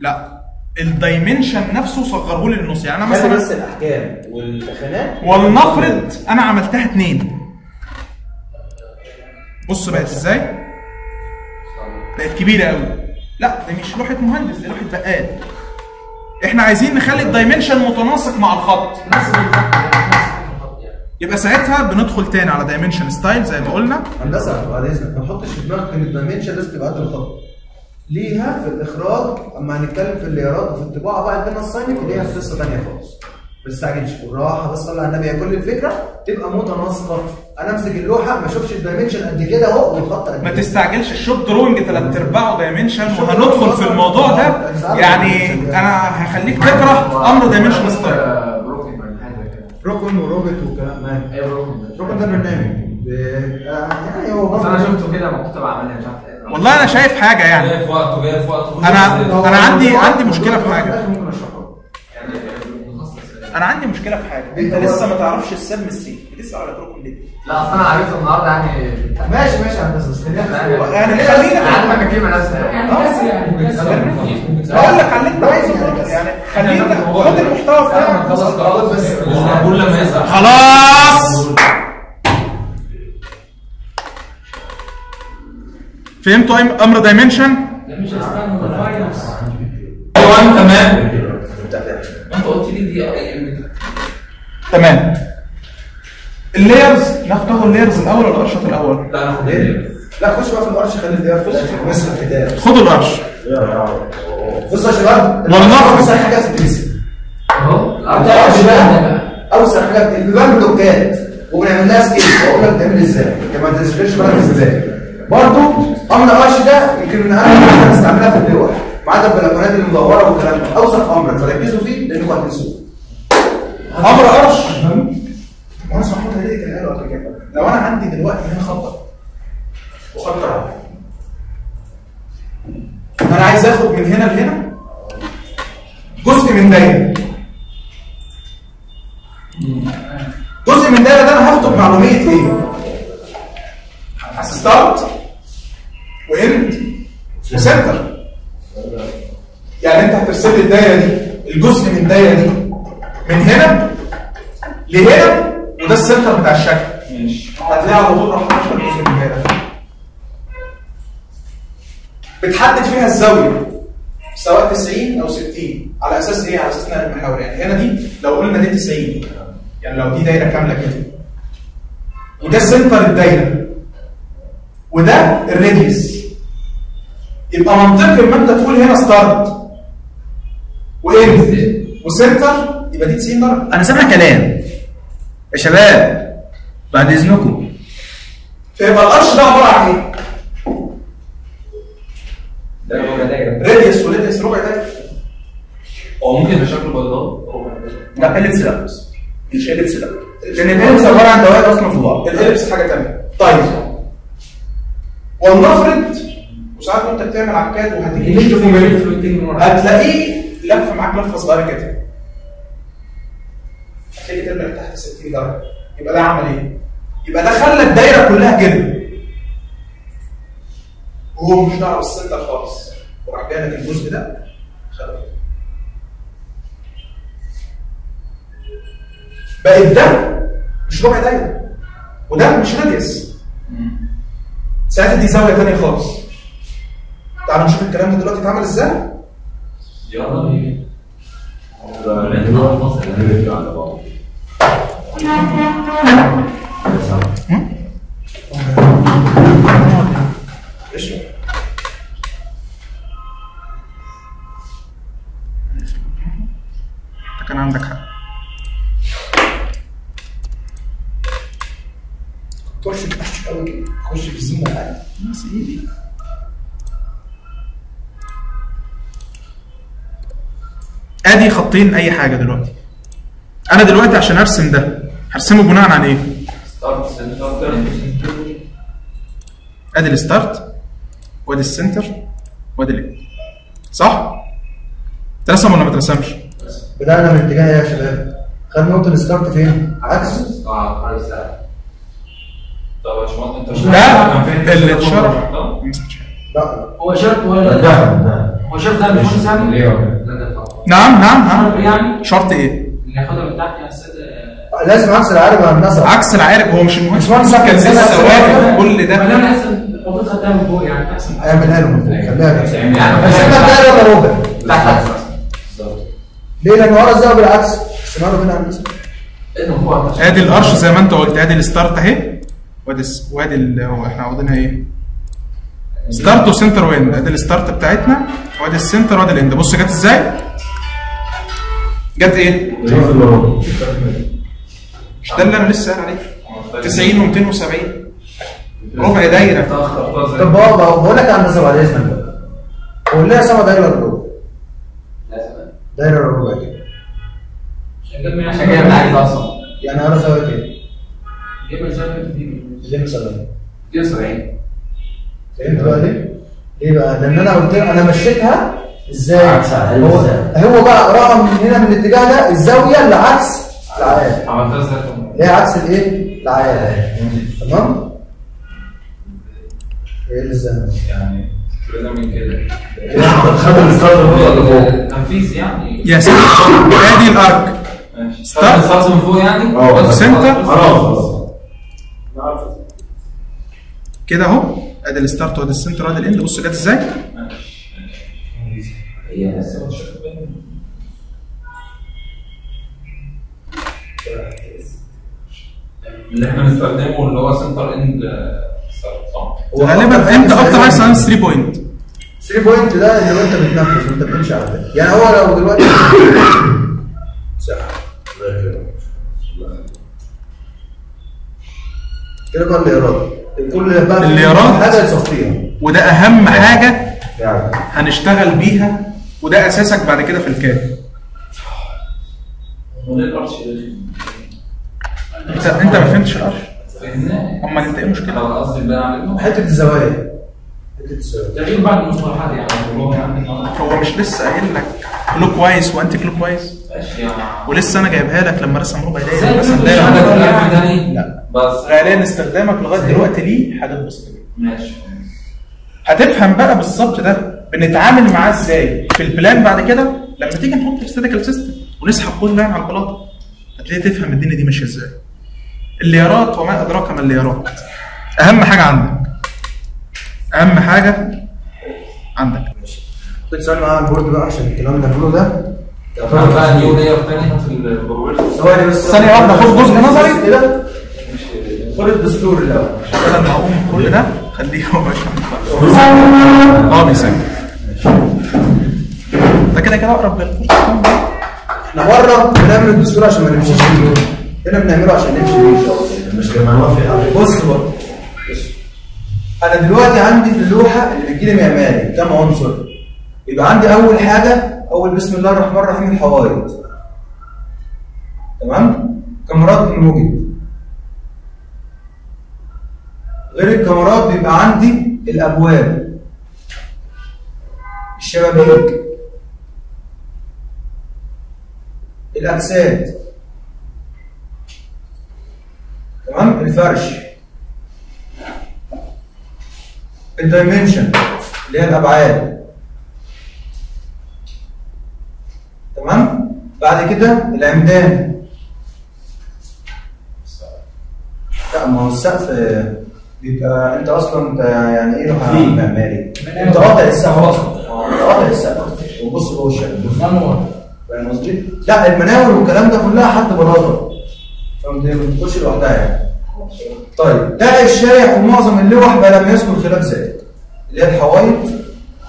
لا. ال dimension نفسه صغره لي للنص يعني أنا خلي بس مثلا الأحكام والخانات ولنفرض أنا عملتها اتنين. بص بقت إزاي؟ بقت كبيرة قوي لا دي مش لوحة مهندس دي لوحة بقال. إحنا عايزين نخلي ال dimension متناسق مع الخط. يبقى ساعتها بندخل تاني على dimension style زي ما قلنا. هندسة بعد إذنك ما تحطش في دماغك إن ال dimension لازم تبقى قد الخط. ليها في الإخراج أما هنتكلم في ال layer ات وفي الطباعة بقى ال pen assigning ليها قصة ثانية خالص. ما تستعجلش بالراحة بس صلي على النبي هي كل الفكرة تبقى متناسقة. أنا أمسك اللوحة ما أشوفش ال dimension قد كده أهو والخط قد ما تستعجلش ال shop drawing تلات أرباعه dimension وهندخل في الموضوع ده. يعني أنا هخليك تكره أمر dimension style روكن وروبت وكلام ما إيه بروكن ده روكن ده برنامج يعني هو بس أنا شفته كده مكتوب عملية مش عارف إيه. والله أنا شايف حاجة يعني جاي في وقته جاي في وقته أنا أنا عندي عندي مشكله في حاجة يعني أنا عندي مشكله في حاجة انت لسه ما تعرفش السم السيف بتسال على بروكن ليه لا اصل أنا عرفته النهارده يعني ماشي ماشي يا هندسه بس خلينا يعني خلينا كتير من نفسها يعني بس يعني أقول لك على اللي انت عايزه. يعني خلينا خد المحتوى بتاعك خلاص خلاص بس معقول لما يسال خلاص فهمتوا أمر دايمنشن؟ انت تمام. انت قلت لي D I M تمام. ال layers ناخد ال layers الأول ولا القشط الأول؟ لا أنا خد لا خش بقى في ال arc خلي ال layer في الآخر بس في البدايه خدوا القرش. بصوا يا شباب والله. أوسع حاجة في أهو. أوسع حاجة البيبان بلوكات وبنعمل لها scale وأقول لك تعمل إزاي. انت ما تشغلش بالك إزاي. برضه أمر القرش ده يمكن من أهم الحاجات اللي بنستعملها في اللوح ما عدا البلكونات المدورة والكلام ده اوسع أمر فركزوا فيه لانكم هتنسوه أمر قرش وأنا محمود هديه كان قاله قبل لو أنا عندي دلوقتي هنا خطه وخط رابع أنا عايز هاخد من هنا لهنا جزء من دايره جزء من دايره ده أنا هاخده بمعلوميه إيه؟ start و end و center يعني انت هترسم لي الدايرة دي الجزء من الدايرة دي. من هنا لهنا وده ال center بتاع الشكل. ماشي. هتلاقي على طول راح تشتغل جزء من دي. بتحدد فيها الزاوية سواء 90 أو 60 على أساس إيه؟ على أساس إنها المحاور يعني هنا دي لو قلنا دي 90 يعني لو دي دايرة كاملة كده. وده center الدايرة. وده ال radius يبقى منطقي لما انت تقول هنا start و end و center يبقى دي 90 درجه أنا سامع كلام. يا شباب بعد إذنكم. فيبقى القرش ده عبارة عن إيه؟ ده هو دايرة. radius و radius ربع دايرة. هو ممكن يبقى شكله بيضاء؟ لا إليبس لا. مش إليبس لا. لأن الإليبس عبارة عن دوائر أصلا في بعض. الإليبس حاجة ثانية طيب. ولنفرض وساعات وانت بتعمل عكاد وهتيجي ورا. هتلاقيه لف معاك لفة صغيرة كده. هتلاقي ترجع تحت 60 درجة. يبقى ده عمل إيه؟ يبقى ده خلى الدايرة كلها كده. وهو مش دعوه بالسنتر خالص. وراح جاي لك الجزء ده. خلى كده. بقت ده مش ربع دايرة. وده مش راديوس ساعتها دي زاوية ثانية خالص. تعالوا نشوف الكلام ده دلوقتي اتعمل إزاي. يلا بينا. ادي خطين اي حاجة دلوقتي. أنا دلوقتي عشان ارسم ده هرسمه بناء عن إيه؟ start center ادي ال start وادي ال center وادي ال end صح؟ اترسم ولا ما اترسمش بدأنا من اتجاه يا شباب؟ خدنا نقطة ال start فين؟ عكس. آه لا طب يا باشمهندس انت مش ده اللي اتشرح. لا. هو شرط ولا؟ ده هو شرط ده مش يعني؟ ليه ولا لا ده طبعا نعم نعم. نعم. يعني؟ شرط إيه؟ اللي هياخدها من تحت يا أستاذ لازم عكس العارض على النسق عكس العارف هو مش المهندس كان. لسه. واقف كل ما ده أنا احسن المفروض خدتها من فوق يعني أحسن. هيعملها له من فوق خليها كده يعني بس انت بداية ولا ربع؟ تحت ليه؟ لأن ورا الزاوية بالعكس. السيناريو هنا من فوق؟ آدي القرش زي ما أنت قلت آدي الستارت أهي. وادي وادي هو إحنا واخدينها إيه؟ start و center و end آدي ال start بتاعتنا وادي ال center وادي ال end. بص جت إزاي؟ جت إيه؟ شوف اللي هو مش ده اللي أنا لسه قايل عليه. 90 و270 ربع دايرة. طب بقى- بقول لك على النسق بعد إذنك بقى قول لي يا سما دايرة ولا ربع؟ دايرة ولا ربع كده. عشان كده معاك أصلا. يعني أنا زاوية كده. جيب الزاويه دي دي مثلا 72 فهمت بقى ليه؟ ليه بقى؟ لأن أنا قلت أنا مشيتها إزاي؟ عكس هو؟ هو بقى راى من هنا من الاتجاه ده الزاوية اللي عكس العقارب عملتها إزاي؟ اللي هي عكس الإيه؟ العقارب تمام؟ إيه اللي إزاي؟ يعني كده من كده خد ال start هو اللي فوق تنفيذ يعني يا سيدي ادي ال arc ماشي start. start من فوق يعني آه. center. خلاص كده أهو أدي ال start وأدي ال center وأدي ال end بص جت إزاي هي اللي إحنا بنستخدمه اللي هو center end صح؟ هو غالبا أكتر أنت أكتر حاجة استخدمت 3 بوينت 3 بوينت ده اللي أنت بتنفذ وانت بتمشي على ده. يعني هو لو دلوقتي كده بقى الايراد كل بقى الإيراد. حاجة يصفيها. وده أهم حاجة يعني. هنشتغل بيها وده أساسك بعد كده في الكاد؟ انت أنت ما فهمتش الارش؟ أمال أنت إيه المشكلة؟ أنا قصدي عامله؟ حتة الزوايا. تغيير بعض المصطلحات يعني. هو مش لسه قايل لك. وانتي كلوك وايز ماشي يعني ولسه أنا جايبها لك لما رسم ربع. كلام تاني؟ لا. بس. غالبا استخدامك لغاية دلوقتي ليه حاجات بسيطة. ماشي. هتفهم بقى بالظبط ده. بنتعامل معاه إزاي؟ في البلان بعد كده لما تيجي نحط الستاتيكال سيستم ونسحب كل line على البلاطه هتلاقي تفهم الدنيا دي ماشية إزاي. الليارات وما أدراك ما الليارات. أهم حاجة عندك. أهم حاجة عندك. كنت سؤال معايا على ال board بقى عشان الكلام ده. كله ده ثانية واحدة، خد جزء نظري. كده. خد الدستور الأول بدل ما أقوم كل ده خليه هو ماشي آه بيسجل ده كده كده أقرب للكورس إحنا بره بنعمل الدستور عشان ما نمشيش بيه هنا بنعمله عشان نمشي بيه مش لما نوافق بص بقى. بص أنا دلوقتي عندي في اللوحة اللي بتجيلي معماري كام عنصر؟ يبقى عندي أول حاجة أول بسم الله الرحمن الرحيم الحوائط. تمام؟ كاميرات الموجب؟ غير الكاميرات بيبقى عندي الأبواب. الشبابيك الاجساد تمام الفرش الدايمنشن اللي هي الابعاد تمام بعد كده العمدان لا ما هو السقف آه، بيبقى انت أصلا انت يعني إيه معماري انت قاطع السقف أصلا السقف وبص جوه الشقه منور فاهم قصدي؟ لا المناور والكلام ده كلها حد بلاطه فهمت ما بتخش لوحدها يعني. طيب ده الشائع في معظم اللوح ما لم يذكر خلاف ذلك اللي هي الحوائط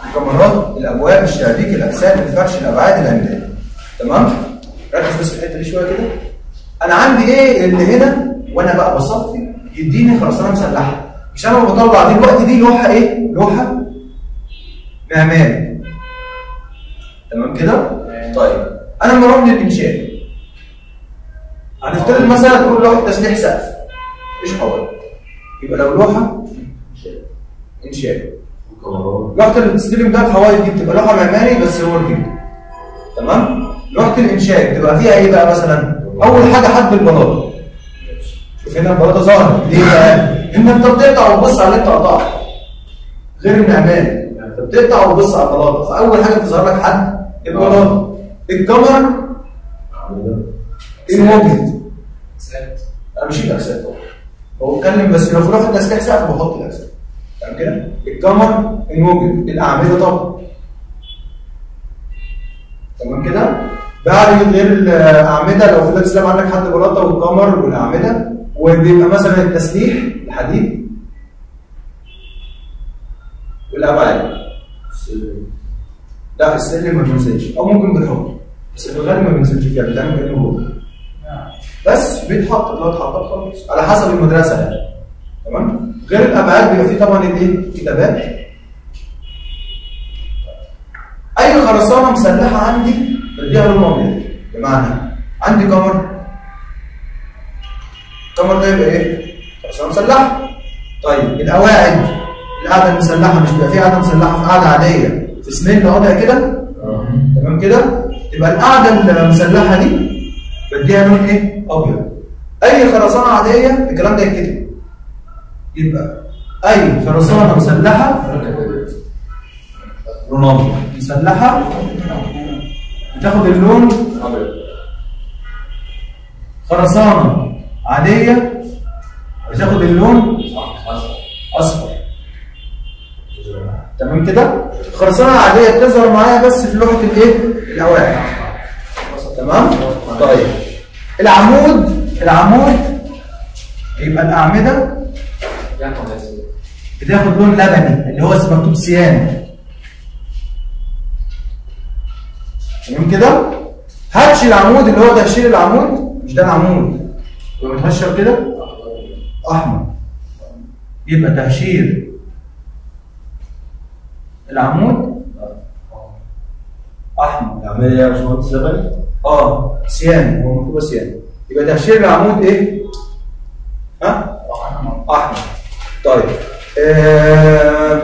الكاميرات الأبواب الشبابيك الأجسام الفرش الأبعاد العمدان تمام؟ ركز بس الحتة دي شوية كده. أنا عندي إيه اللي هنا؟ وأنا بقى بصفي. يديني خرسانة مسلحة. مش أنا بطلع دلوقتي دي لوحة إيه؟ لوحة معماري تمام؟ كده؟ طيب. أنا لما أروح للانشاء هنفترض مثلا تقول لوحه تسليح سقف مش حوائط يبقى لو لوحة إنشاء. لوحة الاستلم ده الحوائط دي بتبقى لوحة معماري بس وركينج تمام؟ لوحة الإنشاء بتبقى فيها إيه بقى مثلا؟ أول حاجة حد البلاطة. شوف هنا البلاطة ظاهرة. ليه بقى؟ إن أنت بتقطع وتبص على اللي أنت قطعته. غير المعماري أنت بتقطع وتبص على البلاطة. فأول حاجة بتظهر لك حد البلاطه الكمر الموجد أنا مش الاجساد طبعا هو اتكلم بس لو في لوحه تسليح سقف بحط الاجساد تمام كده؟ الكمر الموجد الأعمدة طبعا. تمام كده؟ بعد غير الأعمدة لو في الاسلام عندك حد بلاطة والقمر والأعمدة وبيبقى مثلا التسليح الحديد والأبعاد. لا السلم ما بينزلش أو ممكن بنحط بس في الغالب ما بينزلش فيها بتعمل كأنه هو. بس بيتحط لو اتحط خلاص على حسب المدرسة يعني. تمام؟ غير الأبعاد بيبقى فيه طبعا الإيه؟ كتابات أي خرسانة مسلحة عندي بديها لون ابيض بمعنى عندي كمر الكمر ده يبقى إيه؟ خرسانة مسلحة. طيب القواعد القاعده المسلحة مش بيبقى فيها قاعدة مسلحة في قاعدة عادية. في سمين وضع كده؟ تمام كده؟ يبقى القاعده المسلحه دي بديها لون إيه؟ أبيض. أي خرسانة عادية الكلام ده يتكتب. يبقى أي خرسانة مسلحة لون أبيض. مسلحة بتاخد اللون خرسانة عادية بتاخد اللون أصفر. تمام كده؟ الخرسانه العادية بتظهر معايا بس في لوحة الإيه؟ القواعد تمام؟ طيب. العمود العمود يبقى الأعمدة بتاخد لون لبني اللي هو مكتوب سيان تمام كده؟ هاتش العمود اللي هو تهشير العمود مش ده العمود. يبقى متهشر كده؟ أحمر. يبقى تهشير العمود. أحمر. العملية يا باشمهندس لبني آه. سيان هو مكتوب سيان يبقى تهشير العمود إيه؟ ها؟ أحمر. طيب. آه،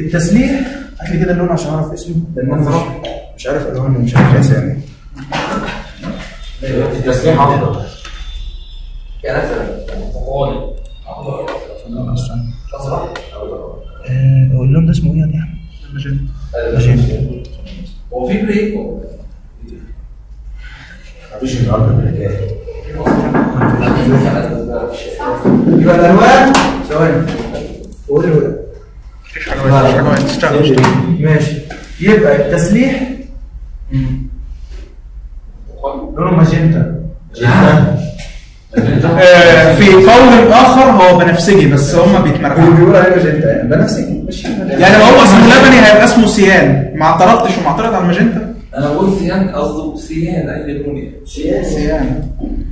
التسليح. هات لي كده اللون عشان أعرف اسمه. لأن أنا مش, مش عارف ألوان ومش عارف اسامي التسليح افضل يعني مثلا طوالي آه، اللون ده اسمه إيه يا احمد؟ هو في بريك؟ مفيش النهارده بلاكات يبقى الألوان؟ ثواني. قول. مفيش حاجة وحشه مفيش حاجة. ماشي. يبقى التسليح؟ لونه ماجنتا في قول آخر هو بنفسجي بس هم بيتمرجحوا بيقول عليه ماجنتا يعني بنفسجي. ماشي. يعني لو هو اسمه لبني هيبقى اسمه cyan. ما اعترضتش ومعترض على الماجنتا أنا بقول cyan قصده cyan أي لوني cyan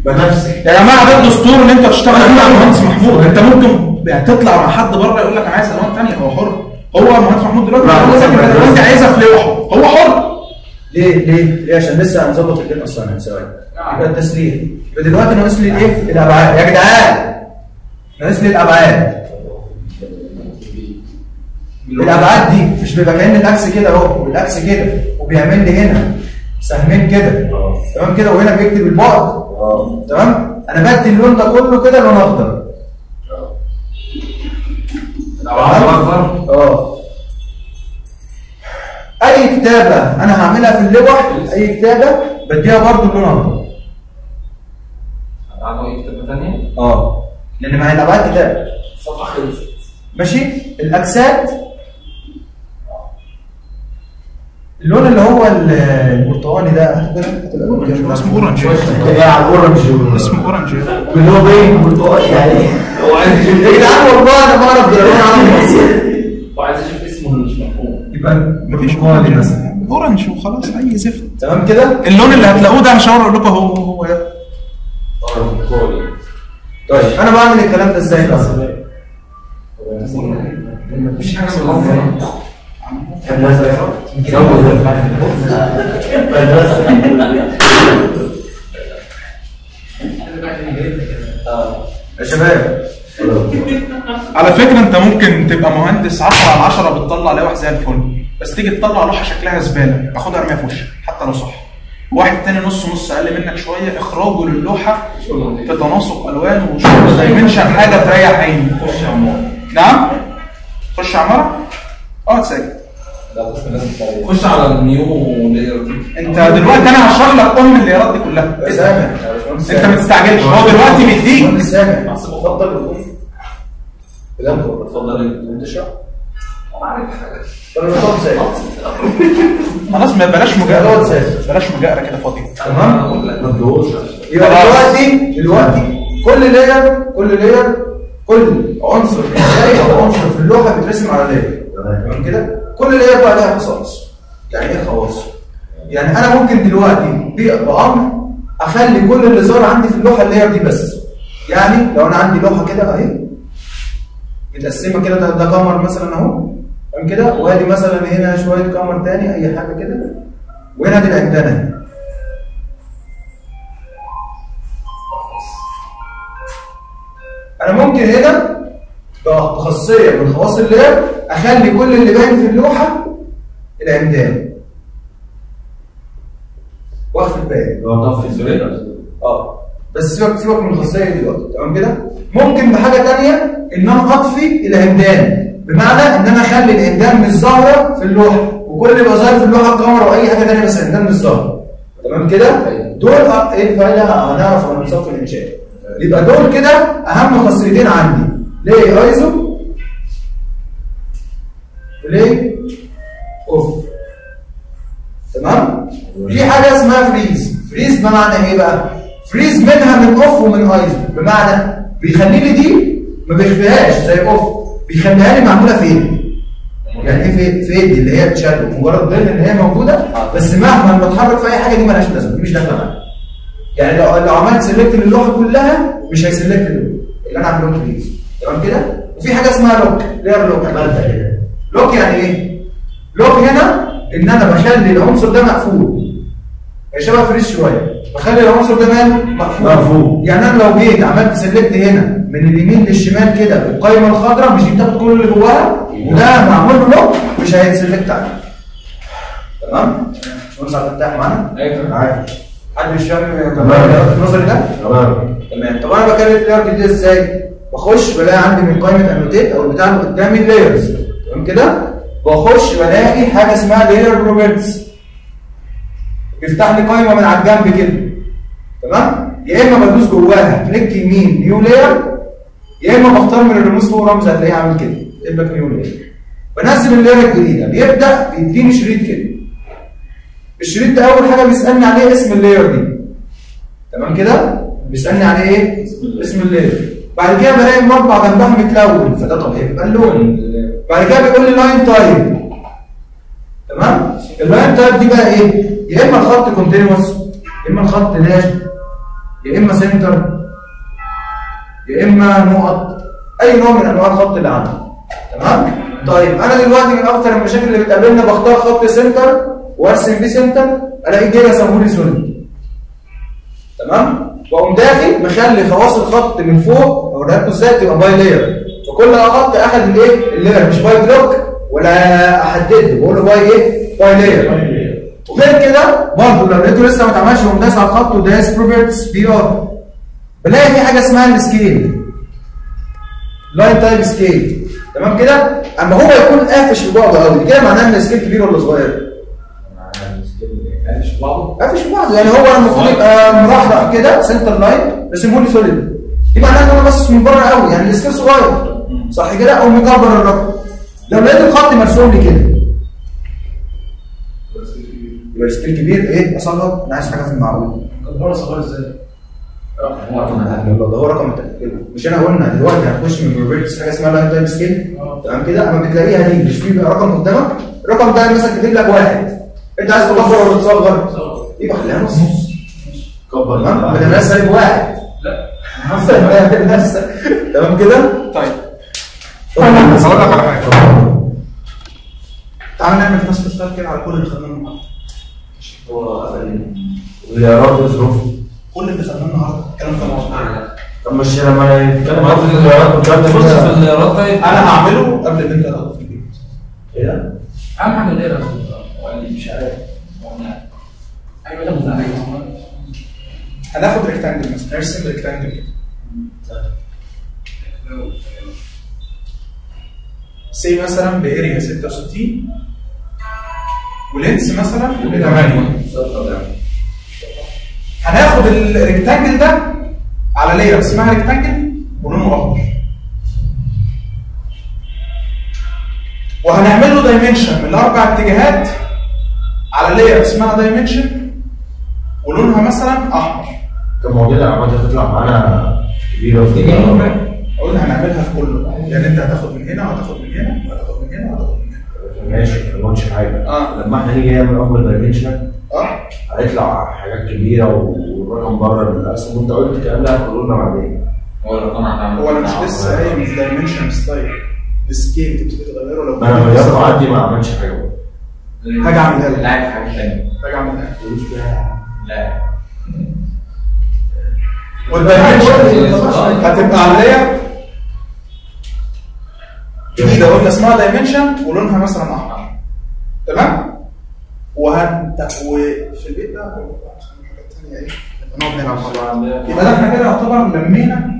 بنفسي يا جماعة ده الدستور اللي أنت تشتغل فيه مع المهندس محمود. أنت ممكن يعني تطلع مع حد بره يقول لك أنا عايز ألوان تانية هو حر. هو المهندس محمود دلوقتي. دي عايزها في لوحه. هو حر. ليه؟ ليه؟ ليه؟ عشان لسه هنظبط ال line أصلا ثواني يبقى التسليح يبقى دلوقتي ناقص لي الإيه؟ الأبعاد. يا جدعان! ناقص لي الأبعاد. الأبعاد دي مش بيبقى كأن ال axis كده أهو وال axis كده وبيعمل لي هنا سهمين كده. تمام كده؟ وهنا بيكتب البعد. تمام؟ أنا بدي اللون ده كله كده لون أخضر. اكبر آه. أي كتابة أنا هعملها في اللوح أي كتابة بديها برضو اللون اخضر عنده إيه كتابة ثانية آه. لأن ما هي الابعاد كتابه الصفحه خلصت. ماشي؟ الأجساد. اللون اللي هو ال- البرتقاني ده. اسمه أورنج. اسمه أورنج. اللي هو باين برتقالي يعني هو عايز يشوف يا جدعان والله أنا بعرف ده. لون عامل هو عايز يبقى مفيش برتقاني مثلا. أورنج وخلاص أي زفت. تمام كده؟ اللون اللي هتلاقوه ده هشاور أقول لكم هو هو ده طيب أنا بعمل الكلام ده إزاي بقى مفيش حاجة يا شباب. على فكرة انت ممكن تبقى مهندس 10 على 10 بتطلع لوح زي الفل. بس تيجي تطلع لوحه شكلها زبالة. باخدها ارميها في وشك حتى لو صح. واحد تاني نص نص أقل منك شوية إخراجه للوحة في تناسق الوان وشغل dimension حاجة تريح عيني. خش عمار. نعم؟ خش عماره آه تسجل خش على النيو لاير انت دلوقتي أنا هشرح لك ام الليرات دي كلها. انت ما. تستعجلش. هو دلوقتي مديك سامع اتفضل سامع. خلاص ما بلاش مجاهره. بلاش مجاهره كده فاضيه تمام؟ خلاص. دلوقتي دلوقتي كل لاير كل لاير كل عنصر إزاي أو عنصر في اللوحة بيترسم على لاير تمام. كده؟ كل لاير بقى لها خصائص. يعني إيه خواص؟ يعني أنا ممكن دلوقتي بأمر أخلي كل اللي ظهر عندي في اللوحة اللاير دي بس. يعني لو أنا عندي لوحة كده أهي متقسمه كده ده, ده قمر مثلا أهو تمام كده؟ وادي مثلا هنا شوية قمر تاني أي حاجة كده. وهنا دي العمدانه أنا ممكن هنا بخاصية من خواص اللاب أخلي كل اللي باين في اللوحة العمدان. واخد بالي آه. بس سيبك سيبك من الخاصيه دلوقتي تمام كده؟ ممكن بحاجة تانية إن أنا أطفي العمدان بمعنى إن أنا أخلي العمدان مش ظاهره في اللوحه وكل اللي يبقى ظاهر في اللوحه الكاميرا أو أي حاجة تانية بس العمدان مش ظاهره تمام كده؟ دول إيه الفايده هنعرف وأنا بنصف الإنشاء. يبقى دول كده أهم خاصيتين عندي. ليه؟ أيزو. وليه off. تمام؟ في حاجة اسمها freeze. freeze بمعنى إيه بقى؟ freeze منها من off ومن ايزو بمعنى بيخلي لي دي ما بيخفيهاش زي off بيخليها لي معمولة فين يعني إيه fade دي اللي هي بت shadow مجرد ظل إن هي موجودة بس مهما بتحرك في أي حاجة دي مالهاش لازمة. دي مش داخلة معايا. يعني لو لو عملت select للوحة كلها مش هي select اللي أنا عامله freeze تمام كده؟ وفي حاجة اسمها lock layer lock lock يعني إيه؟ lock هنا إن أنا بخلي العنصر ده مقفول. هي شبه freeze شوية. بخلي العنصر ده ماله مقفول مقفول. يعني أنا لو جيت عملت select هنا من اليمين للشمال كده القايمه الخضراء مش دي بتاخد كل اللي جواها وده معمول له lock مش هيت select عليه تمام؟ باشمهندس عبد الفتاح معانا؟ أيوه عارف حد مش فاهم تمام. النظري ده؟ تمام تمام طب أنا بكرر ال layer دي إزاي؟ بخش بلاقي عندي من قائمه annotate أو البتاع اللي قدامي layers تمام كده؟ بخش بلاقي حاجة اسمها layer properties بيفتح لي قائمه من على الجنب كده تمام؟ يا إما بدوس جواها click يمين new layer يا إما بختار من الرموز فوق رمز هتلاقيه عامل كده. لك new layer بنزل ال layer الجديدة. بيبدأ بيديني شريط كده. الشريط ده أول حاجة بيسألني عليه اسم ال layer دي. تمام كده؟ بيسألني عليه إيه؟ اسم ال layer بعد كده بلاقي مربع جنبها متلون. فده طبيعي بيبقى اللون. بعد كده بيقول لي line type تمام؟ ال line type دي بقى إيه؟ يا إما الخط continuous يا إما الخط dash يا إما center يا إما نقط أي نوع من أنواع الخط اللي عندي تمام؟ طيب أنا دلوقتي من أكتر المشاكل اللي بتقابلنا بختار خط center وأرسم بيه center ألاقي جاي رسمه لي solid تمام؟ وأقوم داخل مخلي خواص الخط من فوق اوريها لكم إزاي تبقى by layer فكل خط أخد الإيه؟ ال layer مش by block ولا أحدده. بقول له by إيه؟ by layer وغير كده برضه لو لقيته لسه ما اتعملش وقوم داس على الخط وداس properties PR بلاقي في حاجة اسمها ال scale. line type scale تمام كده؟ أما هو يكون قافش في بعضه قوي كده معناه إن ال scale كبير ولا صغير؟ قافش في بعضه. يعني هو المفروض يبقى مرحرح كده center line رسمه لي solid دي معناها إن أنا باصص من بره قوي يعني ال scale صغير. صح كده؟ أو مكبر الرقم. لو لقيت الخط مرسوم لي كده. يبقى ال scale كبير إيه؟ اصغر أنا عايز حاجة في المعقول كبره صغير إزاي؟ ده هو رقم مش أنا قلنا دلوقتي هنخش من properties حاجة اسمها line type scale تمام كده؟ أما بتلاقيها دي مش بيبقى رقم قدامك. الرقم ده مثلا كاتب لك واحد. أنت عايز تكبر ولا تصغر؟ يبقى خليها نص. كبر. تمام؟ بدل الناس سالب واحد. لا. [LAUGHS] تمام كده؟ طيب. طبعا هقول لك على حاجة تعال نعمل task start كده على كل اللي خدناه النهارده هو الغيارات ظروف كل اللي خدناه النهارده. الكلام ده موجود. طب مش لما يتكلم عن الغيارات والكلام ده تخش في كده. الرياضات طيب أنا هعمله قبل ما أنت تاخده في البيت. إيه؟ ده؟ أهم حاجة الليلة مش عارف. أيوه ده مزعج. هناخد ريكتانجل مثلا. نرسم ريكتانجل كده سي مثلا باريا 66 و length مثلا؟ ب 8 هناخد ال rectangle ده على layer اسمها rectangle ولونه أخضر. وهنعمل له dimension من الاربع اتجاهات على layer اسمها dimension ولونها مثلا أحمر. طب ما هو دي العمليات هتطلع معانا كبيرة. وصغيره قلنا هنعملها في كله. يعني أنت هتاخد من هنا وهتاخد من هنا. ماشي ما قلتش حاجة. آه. لما إحنا نيجي نعمل أول dimension آه. هيطلع حاجات كبيرة والرقم بره الرسم وانت قلت الكلام ده هتقول لنا بعدين. هو الرقم هتعمل هو أنا مش لسه قايل من dimension style ال scale تبتدي تغيره لو ما أنا غيرته عندي ما عملش حاجة برضه. حاجة عملها لك. لا في حاجة ثانية حاجة أعملها لا. وال dimension هتبقى عليا؟ جديدة قلنا اسمها دايمنشن ولونها مثلا أحمر. تمام؟ وهن وفي البيت ده حاجات تانية إيه؟ نقعد نلعب مع بعض. يبقى ده إحنا كده يعتبر لمينا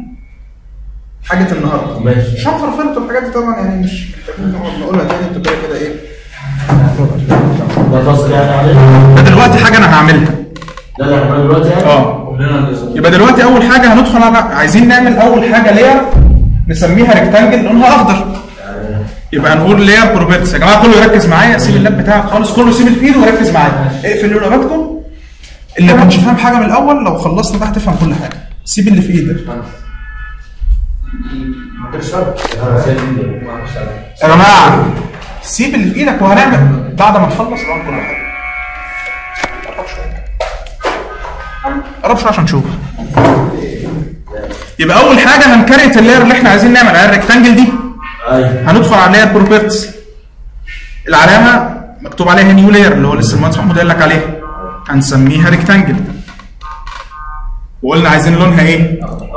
حاجة النهارده. ماشي. مش هنفرفرت والحاجات دي طبعا يعني مش محتاجين نقعد نقولها تاني أنتوا كده كده إيه؟ ده يعني دلوقتي حاجة أنا هعملها. ده اللي دلوقتي يعني؟ آه. يبقى دلوقتي أول حاجة هندخل على عايزين نعمل أول حاجة لير نسميها rectangle لونها أخضر. يبقى هنقول layer properties يا جماعة كله يركز معايا سيب ال lap بتاعك خالص كله سيب الفيد وركز معايا. اقفل لاباتكم اللي ما كانش فاهم حاجة من الأول لو خلصنا ده هتفهم كل حاجة. سيب اللي في إيدك. يا جماعة سيب اللي في إيدك وهنعمل. بعد ما نخلص نعمل كل حاجة. قرب شوية. عشان نشوف. يبقى أول حاجة هن create ال layer اللي إحنا عايزين نعمل عليها ال rectangle دي. أيوه. هندخل على properties. العلامة مكتوب عليها new layer اللي هو لسه المهندس محمود قال لك عليها. هنسميها rectangle وقلنا عايزين لونها إيه؟ افضل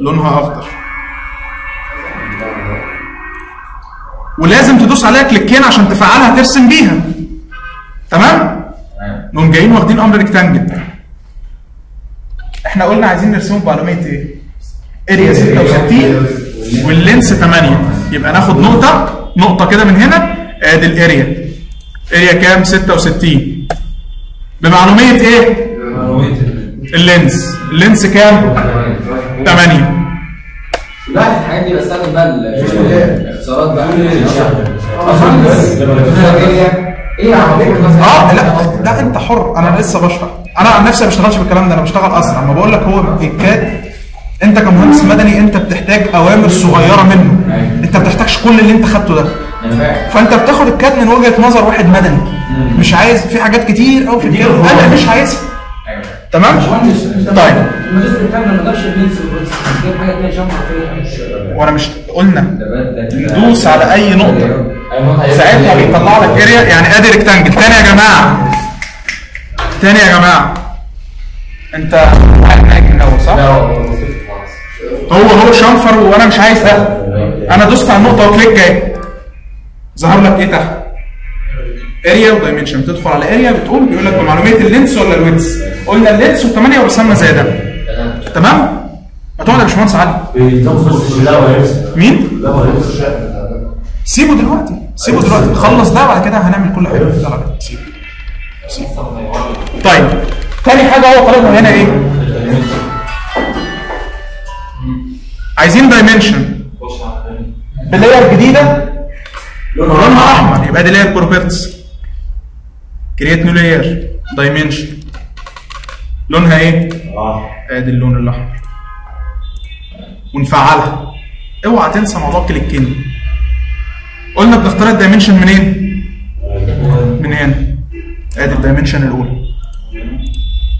لونها أخضر. ولازم تدوس عليها كليكين عشان تفعلها ترسم بيها. تمام؟ نقوم جايين واخدين أمر rectangle إحنا قلنا عايزين نرسمه بمعلومية إيه؟ area 66 وال length 8 يبقى ناخد نقطة نقطة كده من هنا ادي ال area. area كام؟ 66 بمعلومية إيه؟ ال length. ال length كام؟ 8 لا في الحاجات دي بستخدم بقى الاختصارات بقى. إيه عم؟ آه لا لا أنت حر. أنا لسه بشرح. أنا عن نفسي ما بشتغلش بالكلام ده أنا بشتغل اسرع ما بقول لك هو الكاد انت كمهندس مدني انت بتحتاج أوامر صغيرة منه. انت ما بتحتاجش كل اللي انت خدته ده. فانت بتاخد الكاد من وجهة نظر واحد مدني. مش عايز في حاجات كتير قوي في الكاد أنا مش عايزها. تمام؟ طيب. وأنا مش قلنا. دوس على أي نقطة. ساعتها بيطلع لك area يعني أدي rectangle تاني يا جماعة. تاني يا جماعة. أنت معاك من الأول صح؟ هو هو chamfer وأنا مش عايز ده. أنا دوست على النقطة و click اهي ظهر لك إيه تحت؟ area و dimension بتدخل على area بتقول بيقول لك بمعلوميه ال length ولا ال width قلنا ال length و8 ورسمنا زي ده تمام؟ ما تقعد يا باشمهندس علي. مين؟ سيبه دلوقتي. سيبه دلوقتي. خلص ده وبعد كده هنعمل كل حاجة. سيبه سيبه. طيب. تاني حاجة هو طالبها هنا إيه؟ عايزين dimension ب layer جديدة؟ لونها أحمر. يبقى دي layer properties create new layer dimension لونها إيه؟ آه. آدي اللون الأحمر. ونفعلها. اوعى تنسى موضوع كليكين قلنا بنختار ال dimension منين؟ من هنا. ادي ال dimension الأولى.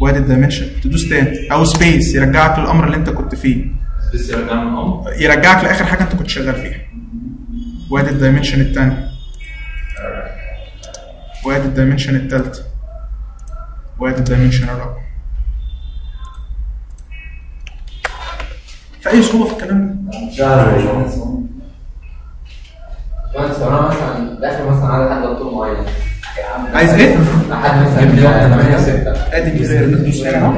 وادي ال dimension تدوس تاني. أو space يرجعك للأمر اللي أنت كنت فيه. بس يرجع من الامر يرجعك لاخر حاجة انت كنت شغال فيها وادي ال dimension الثاني وادي ال dimension الثالث وادي ال dimension الرابع في اي صعوبه في الكلام ده؟ مثلا داخل مثلا على حد دكتور معين عايز إيه؟ مثلا 8 6 ادي الجزائر اللي بتدوس هنا اهو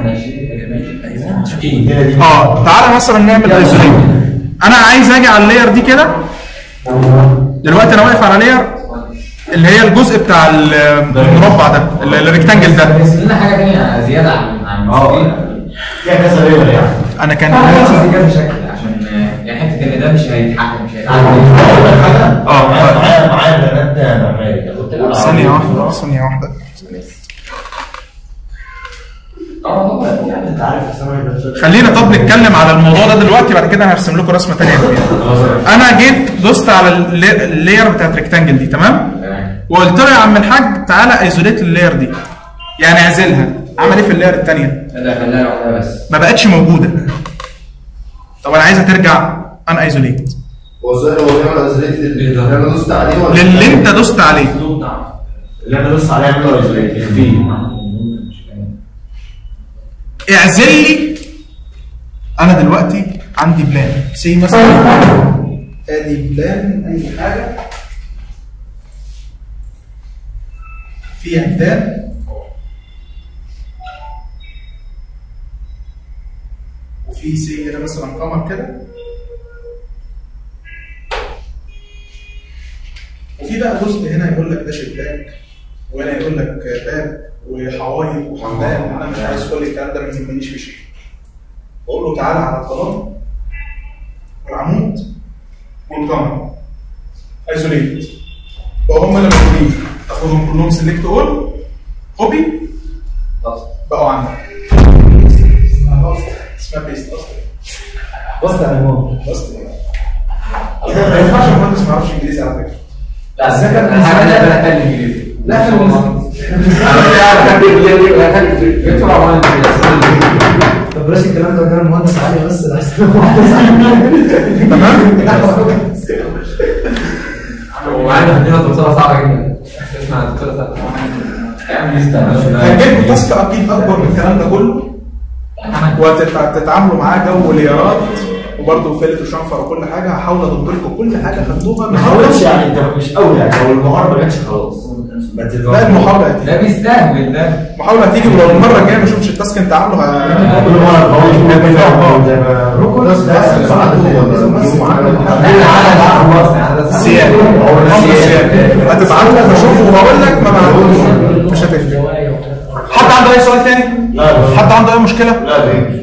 دي آه تعالى مثلا نعمل isolate أنا عايز أجي على ال layer دي كده. دلوقتي أنا واقف على layer اللي هي الجزء بتاع ال- المربع ده ال- ال rectangle ده. بس لنا حاجة ثانية زياده عن عن آه فيها كذا level يعني. أنا كان قصدي كذا شكل عشان يعني حتة إن ده مش هيتحقق. آه. معايا معايا معايا بنات معماري كنت بقول ثانية واحدة ثانية واحدة خلينا طب نتكلم على الموضوع ده دلوقتي بعد كده هرسم لكم رسمة تانية فيها. أنا جيت دوست على الل- ال layer بتاعت rectangle دي تمام؟ وقلت له يا عم الحاج تعالى isolate ال layer دي. يعني اعزلها. عمل إيه في ال layer الثانية ده خليها لوحدها بس. ما بقتش موجودة. طب أنا عايزها ترجع unisolate هو السؤال هو بيعمل isolate اللي أنا دوست عليه. ولا للي انت دوست عليه. اللي أنا بص عليها عملوا isolate فيه اعزل لي. أنا دلوقتي عندي plan. سي مثلا. آدي plan أي حاجة. في عمدان وفي سي هنا مثلا كمر كده. وفي بقى جزء هنا يقول لك ده شباك وهنا يقول لك باب وحوايط وحمام أنا مش عايز كل الكلام ده ما يهمنيش في شيء بقول له تعالى على الظلام والعمود والقمر. ايزوليت بقوا هم اللي موجودين تاخدهم كلهم سيلكت اول كوبي بقوا عندك. اسمها بيست أصلا بص يا نمو بس. ما ينفعش المهندس ما يعرفش انجليزي على فكرة. لا الذكر أنا اتكلم إنجليزي. لا إحنا. طب بلاش الكلام ده كان المهندس علي بس ده عايز تمام. ومعانا عندنا دكتورة صعبة جدا. اسمها دكتورة صعبة. هتجيب تاسك أكيد أكبر من الكلام ده كله؟ إحنا وتتعاملوا معاه جو ليارات وبرضه فيلت وشنفر وكل حاجة هحاول اضم لكم كل حاجة خدتوها ما من حاولش يعني أنت مش قوي يعني لو المحاضره ما جاتش خلاص ما لا المحاولة هتيجي. ده بيستهبل ده المحاولة هتيجي ولو المرة الجاية ما شفتش التاسك انت عامله كل مره بقول هتبعت لك اشوفه وبقول لك ما بعتوش مش هتفرق. حد عنده أي سؤال تاني؟ لا حد عنده أي مشكلة؟ لا.